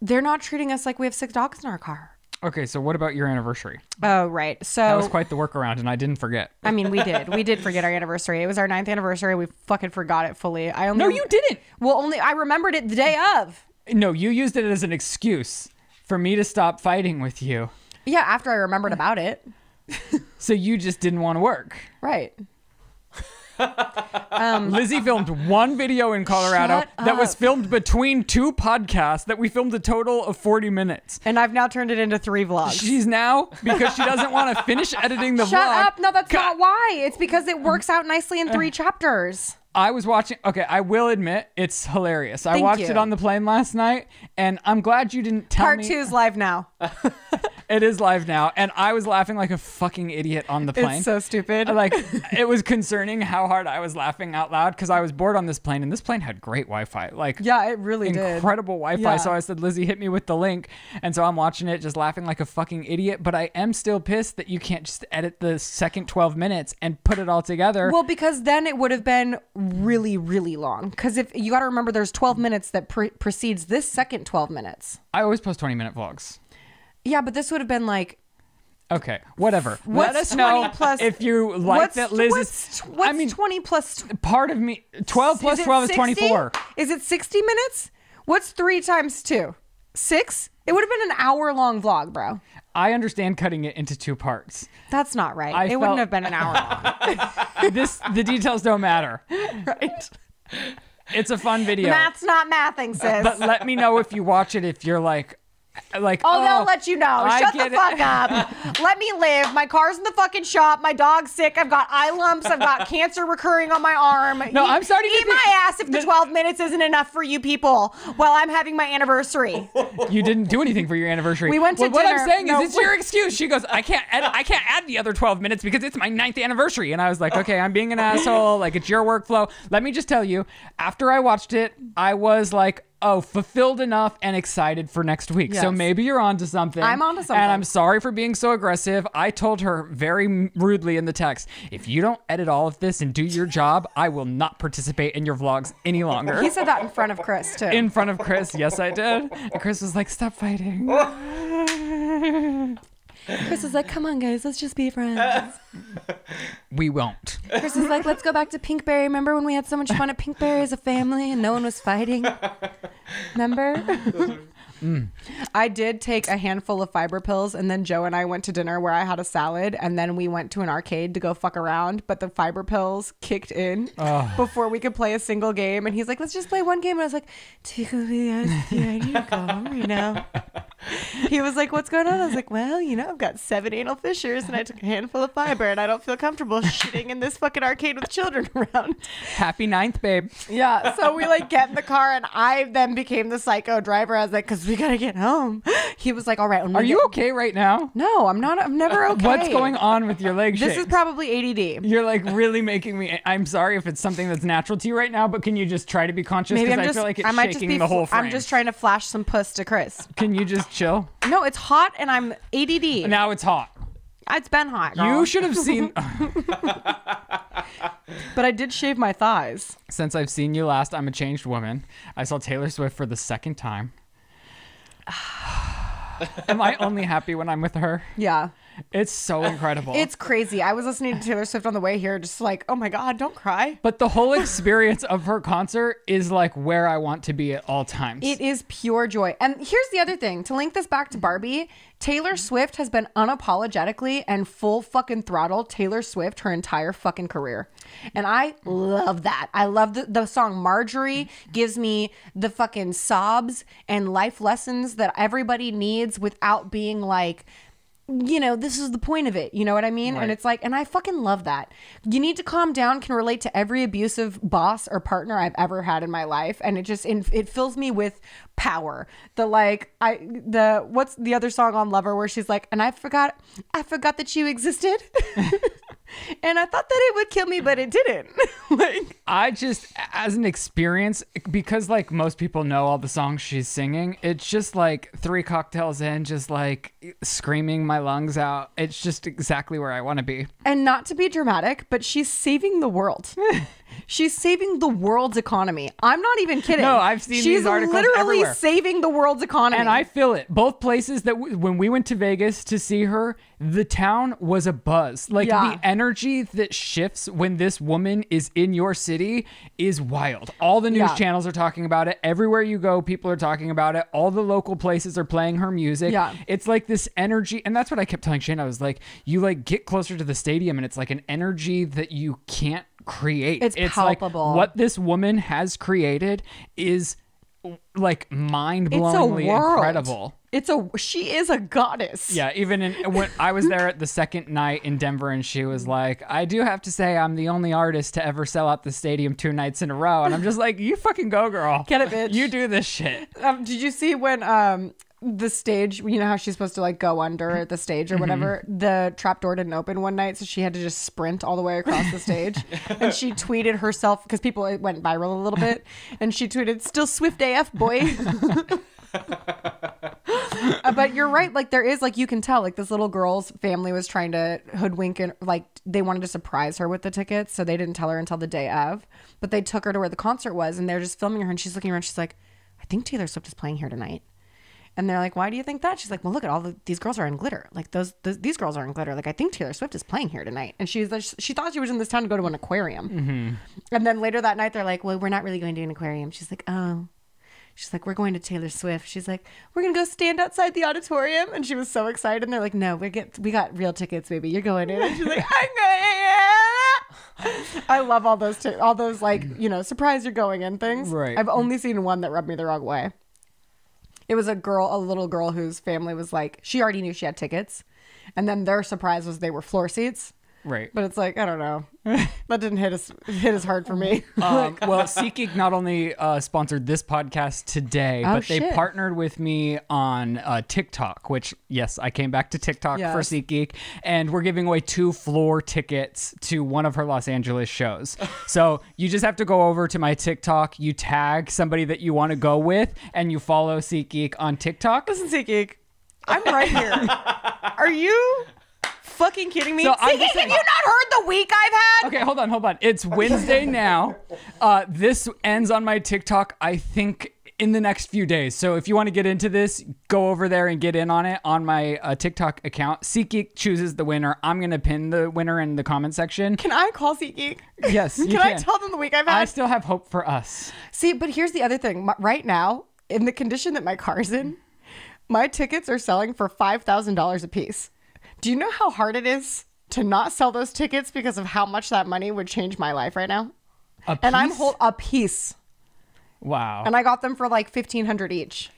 they're not treating us like we have sick dogs in our car. Okay, so what about your anniversary? Oh, right. So That was quite the workaround, and I didn't forget. I mean, we did. We did forget our anniversary. It was our ninth anniversary. We fucking forgot it fully. I only No, you didn't. Well, only I remembered it the day of. No, you used it as an excuse for me to stop fighting with you. Yeah, after I remembered about it. So you just didn't want to work. Right. Um, Lizze filmed one video in Colorado that was filmed between two podcasts that we filmed a total of 40 minutes. And I've now turned it into three vlogs. She's now, because she doesn't want to finish editing the Shut vlog. up. No, that's not why. It's because it works out nicely in three uh, chapters. I was watching. Okay, I will admit it's hilarious. I watched you. it on the plane last night, and I'm glad you didn't tell me. Part me. two's live now. It is live now, and I was laughing like a fucking idiot on the plane. It's so stupid. like it was concerning how hard I was laughing out loud because I was bored on this plane, and this plane had great Wi-Fi, like yeah, it really did. incredible Wi-Fi. Yeah. So I said, Lizze, hit me with the link, and so I'm watching it, just laughing like a fucking idiot. But I am still pissed that you can't just edit the second 12 minutes and put it all together. Well, because then it would have been really, really long. Because if you got to remember, there's 12 minutes that pre- precedes this second 12 minutes. I always post 20 minute vlogs. Yeah, but this would have been like Okay, whatever. What's Let us know plus- if you like what's, that Liz what's, is. what's I mean, 20 plus part of me. 12 plus it 12 is 60? 24. Is it 60 minutes? What's three times two? Six? It would have been an hour long vlog, bro. I understand cutting it into two parts. That's not right. I it wouldn't have been an hour long, this the details don't matter. right? It's a fun video. Math's not mathing, sis. But let me know if you watch it if you're like Uh, like Oh, they'll oh, let you know. I Shut the it. fuck up. let me live. My car's in the fucking shop. My dog's sick. I've got eye lumps. I've got cancer recurring on my arm. No, Eat- I'm starting to Eat think- my ass if the 12 minutes isn't enough for you people while I'm having my anniversary. You didn't do anything for your anniversary. We went to well, What I'm saying No, is, it's your excuse. She goes, I can't, add, I can't add the other 12 minutes because it's my ninth anniversary. And I was like, okay, I'm being an asshole. Like it's your workflow. Let me just tell you, after I watched it, I was like, oh, fulfilled enough and excited for next week. So maybe you're onto something. I'm onto something. And I'm sorry for being so aggressive. I told her very rudely in the text, if you don't edit all of this and do your job, I will not participate in your vlogs any longer. He said that in front of Chris, too. in front of Chris. Yes, I did. And Chris was like, "Stop fighting." Chris is like, come on, guys, let's just be friends. We won't. Chris is like, let's go back to Pinkberry. Remember when we had so much fun at Pinkberry as a family and no one was fighting? Remember? I did take a handful of fiber pills, and then Joe and I went to dinner where I had a salad, and then we went to an arcade to go fuck around. But the fiber pills kicked in ah. before we could play a single game, and he's like, "Let's just play one game." And I was like, "Tickle me, I need to go home right now." He was like, "What's going on?" I was like, "Well, you know, I've got seven anal fissures, and I took a handful of fiber, and I don't feel comfortable shitting in this fucking arcade with children around." Happy ninth, babe. Yeah. So we like get in the car, and I then became the psycho driver. I was like, "Cause we gotta get home." He was like, "All right." Are you get-" okay right now? No, I'm not. I'm never okay. What's going on with your leg This shakes? is probably ADD. You're like really making me. I'm sorry if it's something that's natural to you right now, but can you just try to be conscious? Maybe I'm I just. feel like it's I might just be. the whole frame. I'm just trying to flash some puss to Chris. Can you just chill? No, it's hot, and I'm ADD. Now it's hot. It's been hot. girl. You should have seen. But I did shave my thighs. Since I've seen you last, I'm a changed woman. I saw Taylor Swift for the second time. Am I only happy when I'm with her? Yeah. It's so incredible. It's crazy. I was listening to Taylor Swift on the way here, just like, oh my God, don't cry. But the whole experience of her concert is like where I want to be at all times. It is pure joy. And here's the other thing to link this back to Barbie, Taylor Swift has been unapologetically and full fucking throttle Taylor Swift her entire fucking career. And I love that. I love the, the song Marjorie gives me the fucking sobs and life lessons that everybody needs without being like, you know, this is the point of it. You know what I mean? And it's like, and I fucking love that. You need to calm down can relate to every abusive boss or partner I've ever had in my life. And it just, it fills me with power. The like, I, the, what's the other song on Lover where she's like, and I forgot, I forgot that you existed. and I thought that it would kill me, but it didn't. like, I just, as an experience, because like most people know all the songs she's singing, it's just like three cocktails in, just like screaming my lungs out. It's just exactly where I want to be. and not to be dramatic, but she's saving the world. she's saving the world's economy. I'm not even kidding. No, I've seen She's these articles She's literally everywhere. saving the world's economy. And I feel it. Both places that w- when we went to Vegas to see her, the town was a buzz. Like Yeah. the energy that shifts when this woman is in your city is wild. All the news Yeah. channels are talking about it. Everywhere you go, people are talking about it. All the local places are playing her music. Yeah. It's like this energy, and that's what I kept telling Shane. I was like, you like get closer to the stadium, and it's like an energy that you can't create. It's palpable. like what this woman has created is like mind it's blowingly incredible. It's a she is a goddess. Yeah, even in when I was there at the second night in Denver, and she was like, "I do have to say, I'm the only artist to ever sell out the stadium two nights in a row," and I'm just like, "You fucking go, girl! Get it, bitch. You do this shit." Um, did you see when um the stage, you know how she's supposed to like go under the stage or whatever? The trap door didn't open one night, so she had to just sprint all the way across the stage. and she tweeted herself because people it went viral a little bit, and she tweeted, "Still Swift AF, boy." Uh, but you're right. Like there is, like you can tell, like this little girl's family was trying to hoodwink and like they wanted to surprise her with the tickets, so they didn't tell her until the day of. But they took her to where the concert was, and they're just filming her, and she's looking around. She's like, "I think Taylor Swift is playing here tonight." And they're like, "Why do you think that?" She's like, "Well, look at all the, these girls are in glitter. Like those, those these girls are in glitter. Like I think Taylor Swift is playing here tonight." And she's like, she thought she was in this town to go to an aquarium. Mm-hmm. And then later that night, they're like, "Well, we're not really going to an aquarium." She's like, "Oh." She's like, we're going to Taylor Swift. She's like, we're gonna go stand outside the auditorium, and she was so excited. And they're like, no, we get we got real tickets, baby. You're going in. And she's like, I'm going. in." I love all those t- all those like you know surprise you're going in things. Right. I've only seen one that rubbed me the wrong way. It was a girl, a little girl whose family was like, she already knew she had tickets, and then their surprise was they were floor seats. Right. But it's like I don't know, that didn't hit as hit as hard for me. Um, well, SeatGeek not only uh, sponsored this podcast today, Oh, but they partnered with me on uh, TikTok, which, yes, I came back to TikTok for Yes. SeatGeek, and we're giving away two floor tickets to one of her Los Angeles shows. so you just have to go over to my TikTok, you tag somebody that you want to go with, and you follow SeatGeek on TikTok. Listen, SeatGeek, I'm right here. Are you fucking kidding me? So just have saying- you not heard the week I've had? Okay, hold on, hold on. It's Wednesday now. Uh, this ends on my TikTok, I think, in the next few days. So if you want to get into this, go over there and get in on it on my uh, TikTok account. SeatGeek chooses the winner. I'm going to pin the winner in the comment section. Can I call SeatGeek? Yes, you Can, I tell them the week I've had? I still have hope for us. See, but here's the other thing. Right now, in the condition that my car's in, my tickets are selling for five thousand dollars a piece. Do you know how hard it is to not sell those tickets because of how much that money would change my life right now? A And I'm hold a piece, Wow. and I got them for like fifteen hundred each.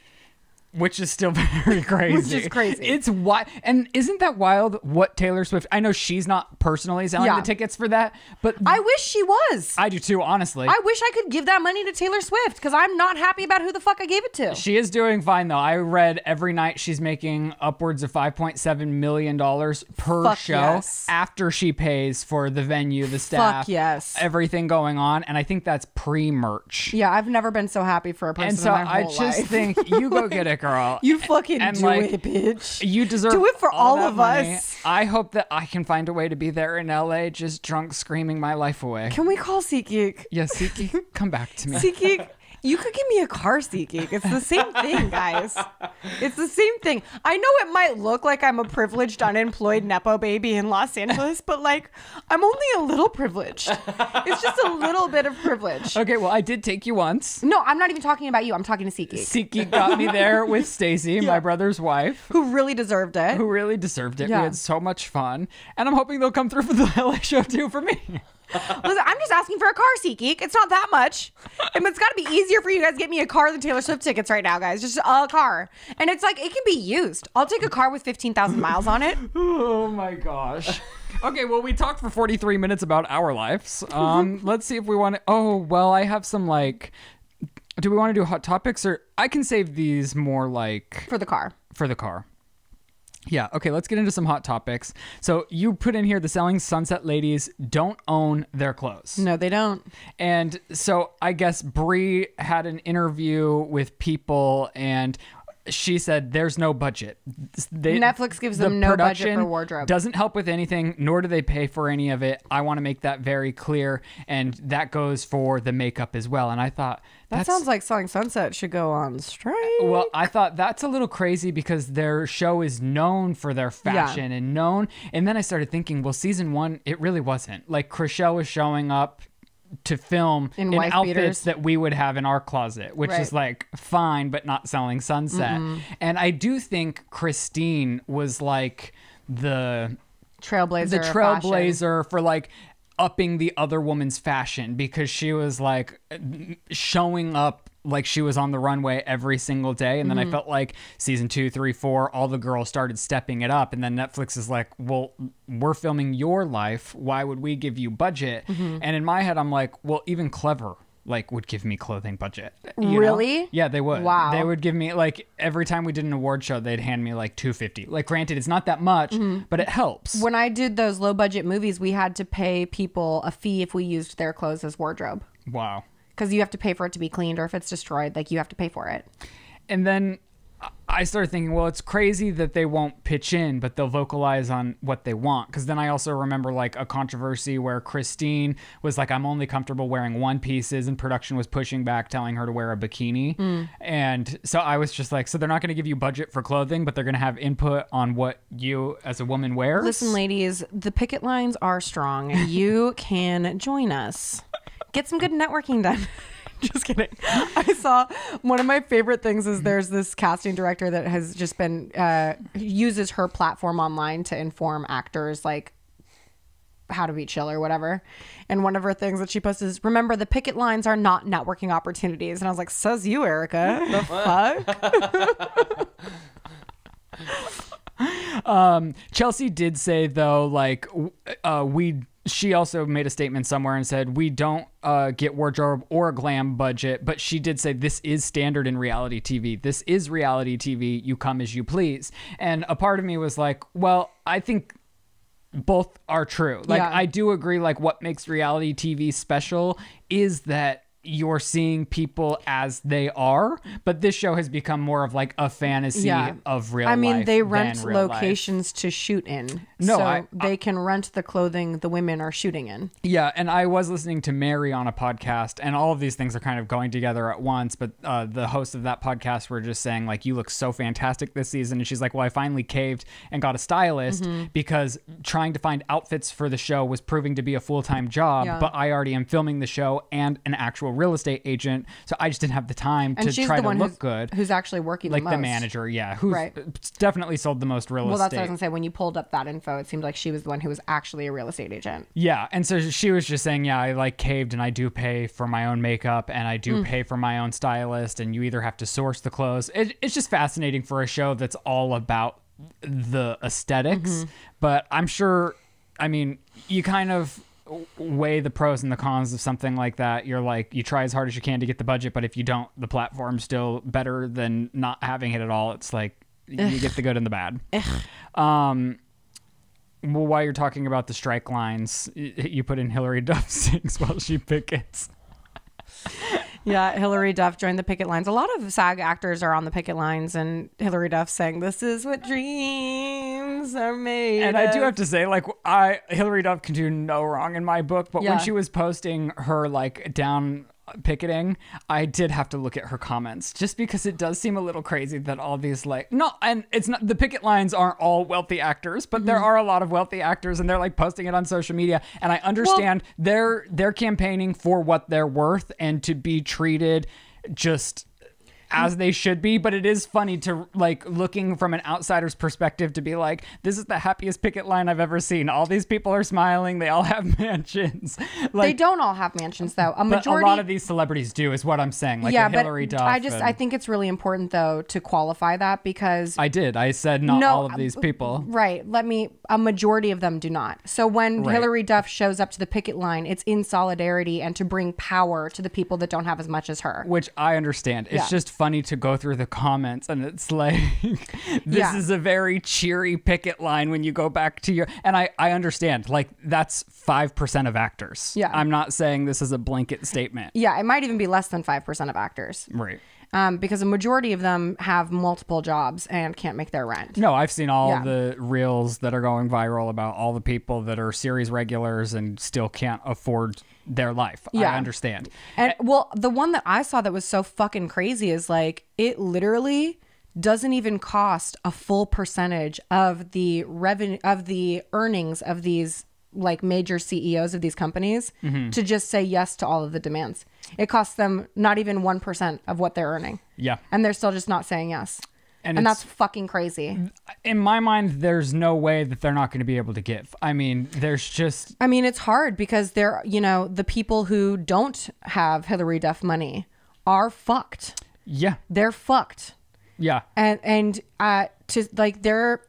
Which is still very crazy. Which is crazy. It's wild. And isn't that wild what Taylor Swift, I know she's not personally selling Yeah. the tickets for that, but I wish she was. I do too, honestly. I wish I could give that money to Taylor Swift because I'm not happy about who the fuck I gave it to. She is doing fine though. I read every night she's making upwards of five point seven million dollars per Fuck show yes. after she pays for the venue, the staff, yes. everything going on, and I think that's pre merch. Yeah, I've never been so happy for a person And so I just life. think you go get it, girl. you fucking and, do like, it, bitch. You deserve Do it for all that of money. us. I hope that I can find a way to be there in LA, just drunk, screaming my life away. Can we call SeatGeek? Yeah, Siki, come back to me. SeatGeek, you could give me a car SeatGeek. It's the same thing, guys. It's the same thing. I know it might look like I'm a privileged, unemployed Nepo baby in Los Angeles, but like, I'm only a little privileged. It's just a little bit of privilege. Okay, well, I did take you once. No, I'm not even talking about you. I'm talking to SeatGeek, Siki got me there with Stacy, my brother's wife. who really deserved it. who really deserved it. Yeah. We had so much fun, and I'm hoping they'll come through for the LA show too for me. Listen, I'm just asking for a car seat, geek. It's not that much. And it's got to be easier for you guys to get me a car than Taylor Swift tickets right now, guys. Just a car. And it's like, it can be used. I'll take a car with 15,000 miles on it. Oh my gosh. Okay, well, we talked for 43 minutes about our lives. Um, let's see if we want to. Oh, well, I have some like. Do we want to do hot topics or I can save these more like For the car. for the car? Yeah, okay, let's get into some hot topics. So, you put in here the selling sunset ladies don't own their clothes. No, they don't. And so I guess Bre had an interview with people and she said there's no budget. They, Netflix gives the them no budget for wardrobe. Doesn't help with anything, nor do they pay for any of it. I want to make that very clear. And that goes for the makeup as well. And I thought That sounds like Selling Sunset should go on strike. well, I thought that's a little crazy because their show is known for their fashion and known. And then I started thinking, well, season one, it really wasn't. Like, Chrishell was showing up to film In in, outfits beaters. that we would have in our closet, which is like fine, but not selling sunset. Mm-hmm. And I do think Christine was like the Trailblazer. the trailblazer for like upping the other woman's fashion because she was like showing up like she was on the runway every single day and then Mm-hmm. i felt like season two three four all the girls started stepping it up and then netflix is like well we're filming your life why would we give you budget Mm-hmm. and in my head i'm like well even Clevver like would give me clothing budget you know? Really? yeah they would Wow. they would give me like every time we did an award show they'd hand me like 250 like granted it's not that much Mm-hmm. but it helps When I did those low budget movies, we had to pay people a fee if we used their clothes as wardrobe. wow Because you have to pay for it to be cleaned, or if it's destroyed, like you have to pay for it. And then I started thinking, well, it's crazy that they won't pitch in, but they'll vocalize on what they want. Because then I also remember like a controversy where Christine was like, I'm only comfortable wearing one pieces, and production was pushing back, telling her to wear a bikini. Hmm. And so I was just like, so they're not going to give you budget for clothing, but they're going to have input on what you as a woman wears. Listen, ladies, the picket lines are strong. You can join us. Get some good networking done. Just kidding. I saw one of my favorite things is there's this casting director that has just been uh, uses her platform online to inform actors like how to be chill or whatever. And one of her things that she posts is remember the picket lines are not networking opportunities. And I was like, says you, Erica. The fuck? Um, Chelsea did say though, like, uh, we. She also made a statement somewhere and said we don't uh, get wardrobe or a glam budget, but she did say this is standard in reality TV. This is reality TV. You come as you please. And a part of me was like, well, I think both are true. Like Yeah. I do agree like what makes reality TV special is that you're seeing people as they are, but this show has become more of like a fantasy Yeah. of real I mean, they rent real life. locations to shoot in. No, so I- they can rent the clothing the women are shooting in. Yeah, and I was listening to Mary on a podcast, and all of these things are kind of going together at once. But uh, the host of that podcast were just saying, like, you look so fantastic this season. And she's like, well, I finally caved and got a stylist Mm-hmm. because trying to find outfits for the show was proving to be a full time job. Yeah. But I already am filming the show and an actual real estate agent. So I just didn't have the time And to try to look good. who's actually working Like the, the manager, yeah, who's Right. definitely sold the most real Well, estate. Well, that's what I was gonna say. When you pulled up that info, it seemed like she was the one who was actually a real estate agent. Yeah, and so she was just saying, yeah, I like caved and I do pay for my own makeup and I Mm. do pay for my own stylist and you either have to source the clothes. It, it's just fascinating for a show that's all about the esthetics Mm-hmm. but I'm sure, I mean, you kind of weigh the pros and the cons of something like that. You're like, you try as hard as you can to get the budget, but if you don't, the platform's still better than not having it at all. It's like you get the good and the bad. Um, well, while you're talking about the strike lines, you put in Hilary Duff sings while she pickets. Yeah, Hilary Duff joined the picket lines. A lot of SAG actors are on the picket lines, and Hilary Duff saying, "This is what dreams are made." And I do have to say, like, I Hilary Duff can do no wrong in my book, but Yeah. when she was posting her like down picketing, I did have to look at her comments just because it does seem a little crazy that all these like no, and it's not the picket lines aren't all wealthy actors, but Mm-hmm. there are a lot of wealthy actors, and they're like posting it on social media, and I understand they're they're campaigning for what they're worth and to be treated just as they should be, but it is funny to like looking from an outsider's perspective to be like, this is the happiest picket line I've ever seen. All these people are smiling. They all have mansions. Like they don't all have mansions though. A but majority a lot of these celebrities do, is what I'm saying. Like yeah, Hilary but Duff. I just and- I think it's really important though to qualify that because I did. I said not No, all of um, these people. Right. Let me. A majority of them do not. So when Right. Hilary Duff shows up to the picket line, it's in solidarity and to bring power to the people that don't have as much as her. Which I understand. It's Yeah. just funny to go through the comments and it's like, this Yeah. is a very cheery picket line when you go back to your. And I, I understand. Like, that's 5% of actors. Yeah. I'm not saying this is a blanket statement. Yeah, it might even be less than five percent of actors, Right. Um, because a majority of them have multiple jobs and can't make their rent. No, I've seen all Yeah. the reels that are going viral about all the people that are series regulars and still can't afford their life. Yeah. I understand. And well, the one that I saw that was so fucking crazy is like it literally doesn't even cost a full percentage of the revenue of the earnings of these like major CEOs of these companies Mm-hmm. to just say yes to all of the demands. It costs them not even 1% of what they're earning. Yeah. And they're still just not saying yes. And And, that's fucking crazy. In my mind, there's no way that they're not going to be able to give. I mean, there's just I mean, it's hard because they're, you know, the people who don't have Hilary Duff money are fucked. yeah, They're fucked. yeah. and and uh to like there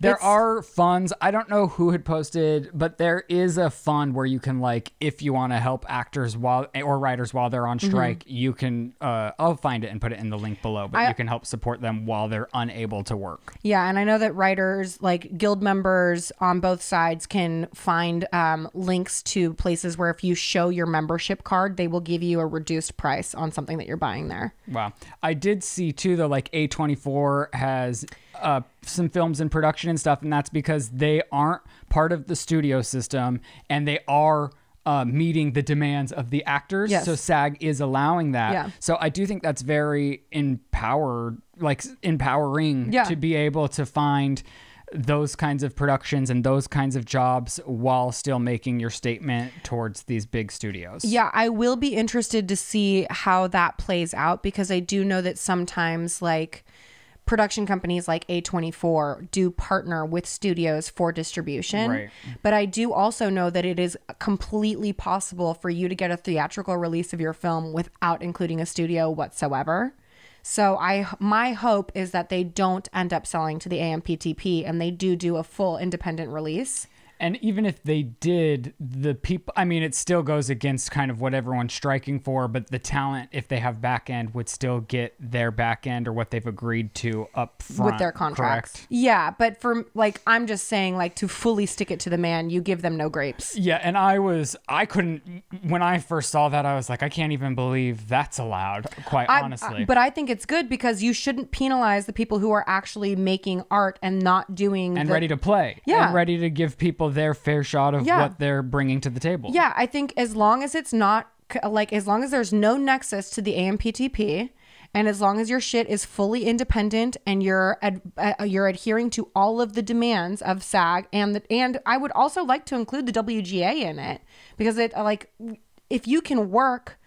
There are funds. I don't know who had posted, but there is a fund where you can like, if you want to help actors while or writers while they're on strike, you can. Uh, I'll find it and put it in the link below. But Mm-hmm. I- you can help support them while they're unable to work. yeah and i know that writers like guild members on both sides can find um, links to places where if you show your membership card they will give you a reduced price on something that you're buying there Wow. I did see too though like A24 has uh some films in production and stuff and that's because they aren't part of the studio system and they are uh, meeting the demands of the actors. Yes. So SAG is allowing that. Yeah. So I do think that's very empowered like empowering Yeah. to be able to find those kinds of productions and those kinds of jobs while still making your statement towards these big studios. yeah i will be interested to see how that plays out because i do know that sometimes like production companies like A24 do partner with studios for distribution. Right. But I do also know that it is completely possible for you to get a theatrical release of your film without including a studio whatsoever. So I my hope is that they don't end up selling to the AMPTP and they do do a full independent release. And even if they did, the people, I mean, it still goes against kind of what everyone's striking for, but the talent, if they have back end, would still get their back end or what they've agreed to up front. with their contracts. correct? Yeah, but for like I'm just saying like to fully stick it to the man, you give them no grapes. Yeah, and I was, I couldn't, when I first saw that, I was like, I can't even believe that's allowed, quite I- honestly. I- but I think it's good because you shouldn't penalize the people who are actually making art and not doing and the- ready to play. Yeah. And ready to give people their fair shot of Yeah. what they're bringing to the table. Yeah, I think as long as it's not like as long as there's no nexus to the AMPTP and as long as your shit is fully independent and you're ad, uh, you're adhering to all of the demands of SAG and the, and I would also like to include the WGA in it because it uh, like if you can work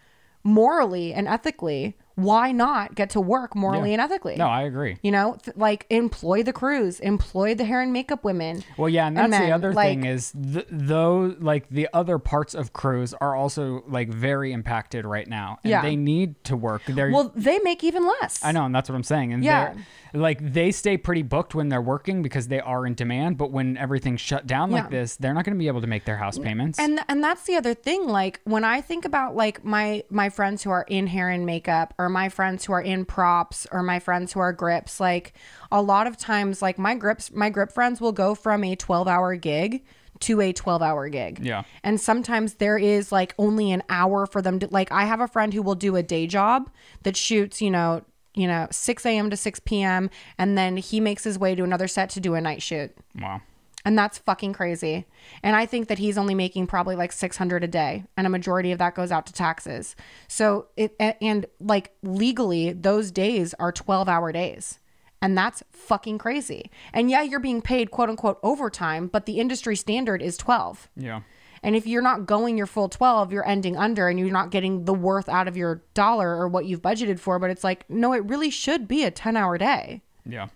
morally and ethically, why not get to work morally Yeah. and ethically? No, I agree. You know, th- like employ the crews, employ the hair and makeup women. Well, yeah, and that's And the other like- thing is th- those like the other parts of crews are also like very impacted right now, and Yeah. they need to work. They're Well, they make even less. I know, and that's what I'm saying. And Yeah. like they stay pretty booked when they're working because they are in demand. But when everything's shut down like this, they're not going to be able to make their house payments. and and that's the other thing like when i think about like my my friends who are in hair and makeup or my friends who are in props or my friends who are grips like a lot of times like my grips my grip friends will go from a 12 hour gig to a 12 hour gig Yeah. and sometimes there is like only an hour for them to like i have a friend who will do a day job that shoots you know you know 6 a.m to 6 p.m and then he makes his way to another set to do a night shoot wow. And that's fucking crazy. And I think that he's only making probably like 600 a day and a majority of that goes out to taxes. So it and like legally those days are 12-hour days. And that's fucking crazy. And yeah, you're being paid quote unquote overtime, but the industry standard is 12. Yeah. And if you're not going your full 12, you're ending under and you're not getting the worth out of your dollar or what you've budgeted for. But it's like, no, it really should be a 10 hour day. Yeah.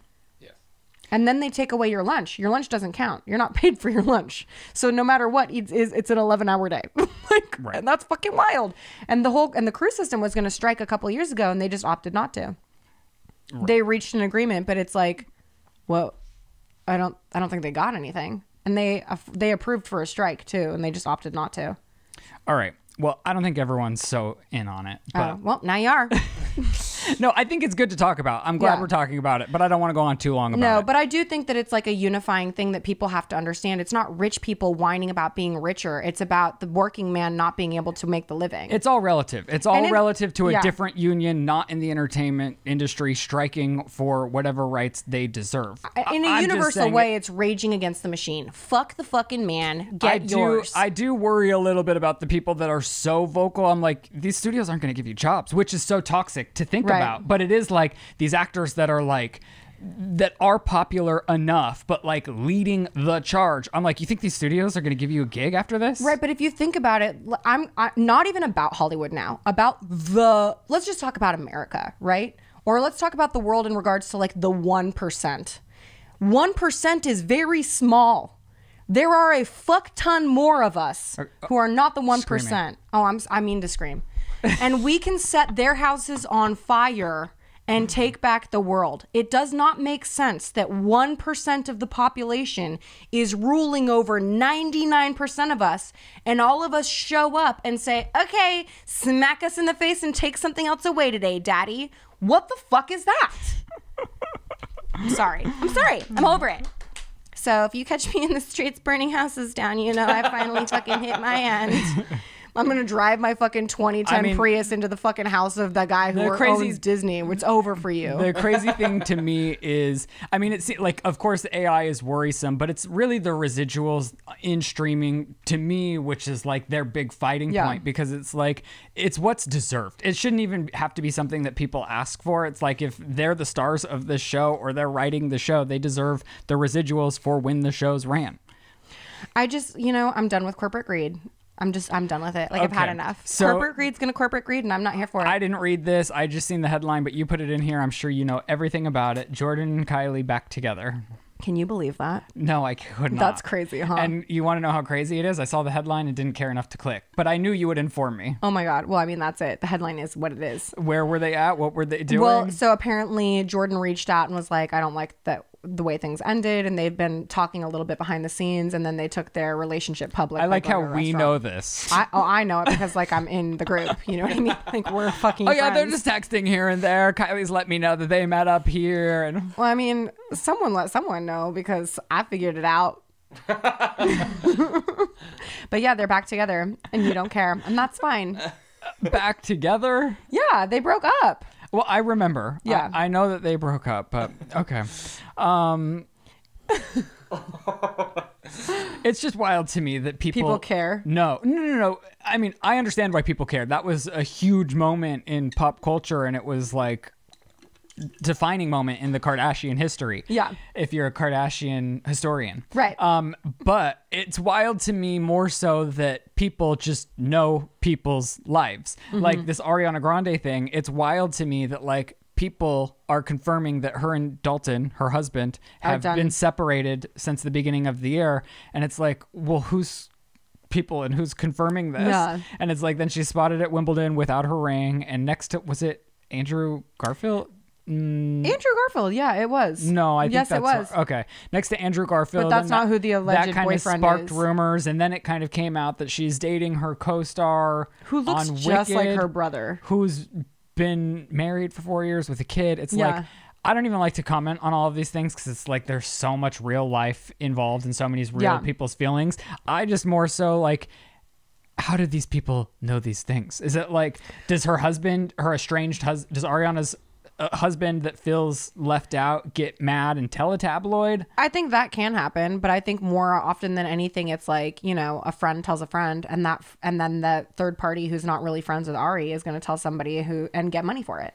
And then they take away your lunch. Your lunch doesn't count. You're not paid for your lunch. So no matter what, it's, it's it's an 11 hour day. like, Right. and that's fucking wild. And the whole and the crew system was going to strike a couple years ago, and they just opted not to. They reached an agreement, but it's like, well, I don't I don't think they got anything, and they they approved for a strike too, and they just opted not to. All right. Well, I don't think everyone's so in on it, oh, but Oh, well, now you are. no, I think it's good to talk about. I'm glad Yeah. we're talking about it, but I don't want to go on too long about No, it. but I do think that it's like a unifying thing that people have to understand. It's not rich people whining about being richer. It's about the working man not being able to make the living. It's all relative. It's all it- relative to a yeah. different union, not in the entertainment industry, striking for whatever rights they deserve. in a I'm universal way, it's raging against the machine. Fuck the fucking man. Get I do. I do worry a little bit about the people that are so vocal. I'm like, these studios aren't going to give you jobs, which is so toxic to think Right. about. But it is like these actors that are like that are popular enough, but like leading the charge. I'm like, you think these studios are going to give you a gig after this? Right, but if you think about it, I'm, i not even about Hollywood now. About the let's just talk about America, right? Or let's talk about the world in regards to like the one percent. One percent is very small. There are a fuck ton more of us uh, who are not the one percent. Oh, I'm I mean to scream, and we can set their houses on fire and take back the world. It does not make sense that 1% of the population is ruling over 99% of us, and all of us show up and say, okay, smack us in the face and take something else away today, daddy. What the fuck is that? I'm sorry. I'm sorry. I'm over it. So if you catch me in the streets burning houses down, you know I finally fucking hit my end. I'm gonna drive my fucking 2010 I mean- Prius into the fucking house of the guy who The owns crazy- Disney. It's over for you. The crazy thing to me is, I mean, it's like, of course, the AI is worrisome, but it's really the residuals in streaming to me, which is like their big fighting Yeah. point because it's like, it's what's deserved. It shouldn't even have to be something that people ask for. It's like if they're the stars of the show or they're writing the show, they deserve the residuals for when the shows ran. I just, you know, I'm done with corporate greed. I'm just, I'm done with it. Like I've had enough. So- corporate greed's gonna corporate greed, and I'm not here for it. I didn't read this. I just seen the headline, but you put it in here. I'm sure you know everything about it. Jordan and Kylie back together. Can you believe that? No, I could not. That's crazy, huh? And you want to know how crazy it is? I saw the headline and didn't care enough to click, but I knew you would inform me. Oh my god. Well, I mean, that's it. The headline is what it is. Where were they at? What were they doing? Well, so apparently Jordan reached out and was like, I don't like that the way things ended, and they've been talking a little bit behind the scenes, and then they took their relationship public. I like how we know this. I, oh, I know it because like I'm in the group. You know what I mean? Like we're fucking. oh yeah, they're just texting here and there. Kylie's let me know that they met up here, and Well, I mean, someone let someone know because I figured it out. but yeah, they're back together, and you don't care, and that's fine. back together. Yeah, they broke up. Well, I remember. Yeah. I, I know that they broke up, but okay. Um, it's just wild to me that people People care. No, no, no, no. I mean, I understand why people care. That was a huge moment in pop culture, and it was like defining moment in the Kardashian history. Yeah. If you're a Kardashian historian. Right. Um, but it's wild to me more so that people just know people's lives. Mm-hmm. Like this Ariana Grande thing, it's wild to me that like people are confirming that her and Dalton, her husband, have been separated since the beginning of the year. And it's like, well, who's people and who's confirming this? Yeah. And it's like then she spotted at Wimbledon without her ring and next to was it Andrew Garfield? Mm. Andrew Garfield. Yeah, it was. No, I think yes, that's it was. okay. Next to Andrew Garfield, But that's not who the alleged that kind boyfriend of sparked is. rumors, and then it kind of came out that she's dating her co-star, Who looks just like her brother. who's been married for four years with a kid. It's Yeah. like I don't even like to comment on all of these things because it's like there's so much real life involved and so many real Yeah. people's feelings. I just more so like. How did these people know these things? Is it like does her husband, her estranged husband, does Ariana's uh, husband that feels left out get mad and tell a tabloid? I think that can happen, but I think more often than anything, it's like you know, a friend tells a friend, and that, and then the third party who's not really friends with Ari is going to tell somebody who and get money for it.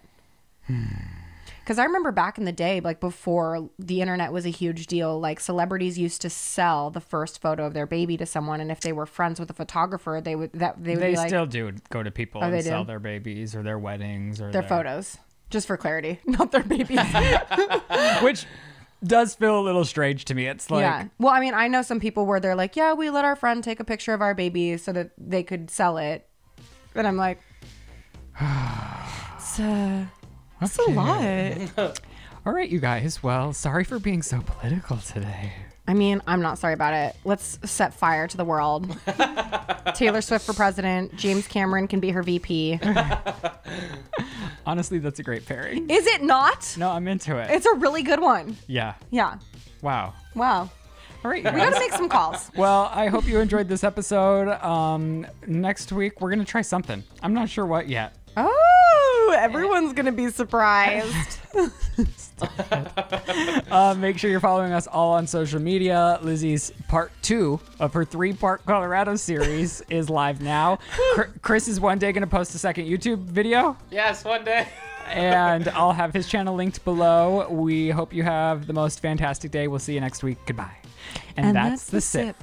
Because I remember back in the day, like before the internet was a huge deal, like celebrities used to sell the first photo of their baby to someone, and if they were friends with a photographer, they would that they would They be like still do go to people Oh, and they do? sell their babies or their weddings or their photos. Just for clarity, not their babies. which does feel a little strange to me. It's like yeah. Well, I mean, I know some people where they're like, yeah, we let our friend take a picture of our baby so that they could sell it. And I'm like, it's, uh, it's a lot. All right, you guys. Well, sorry for being so political today. I mean, I'm not sorry about it. Let's set fire to the world. Taylor Swift for president. James Cameron can be her VP. Honestly, that's a great pairing. Is it not? No, I'm into it. It's a really good one. yeah. Yeah. Wow. Wow. All right, you We gotta make some calls. Well, I hope you enjoyed this episode. Um, next week we're gonna try something. I'm not sure what yet. Oh, everyone's gonna be surprised. Uh, make sure you're following us all on social media. Lizze's part two of her three-part Colorado series is live now. Chris is one day gonna post a second YouTube video. Yes, one day. and I'll have his channel linked below. We hope you have the most fantastic day. We'll see you next week. Goodbye. And, that's, the sip.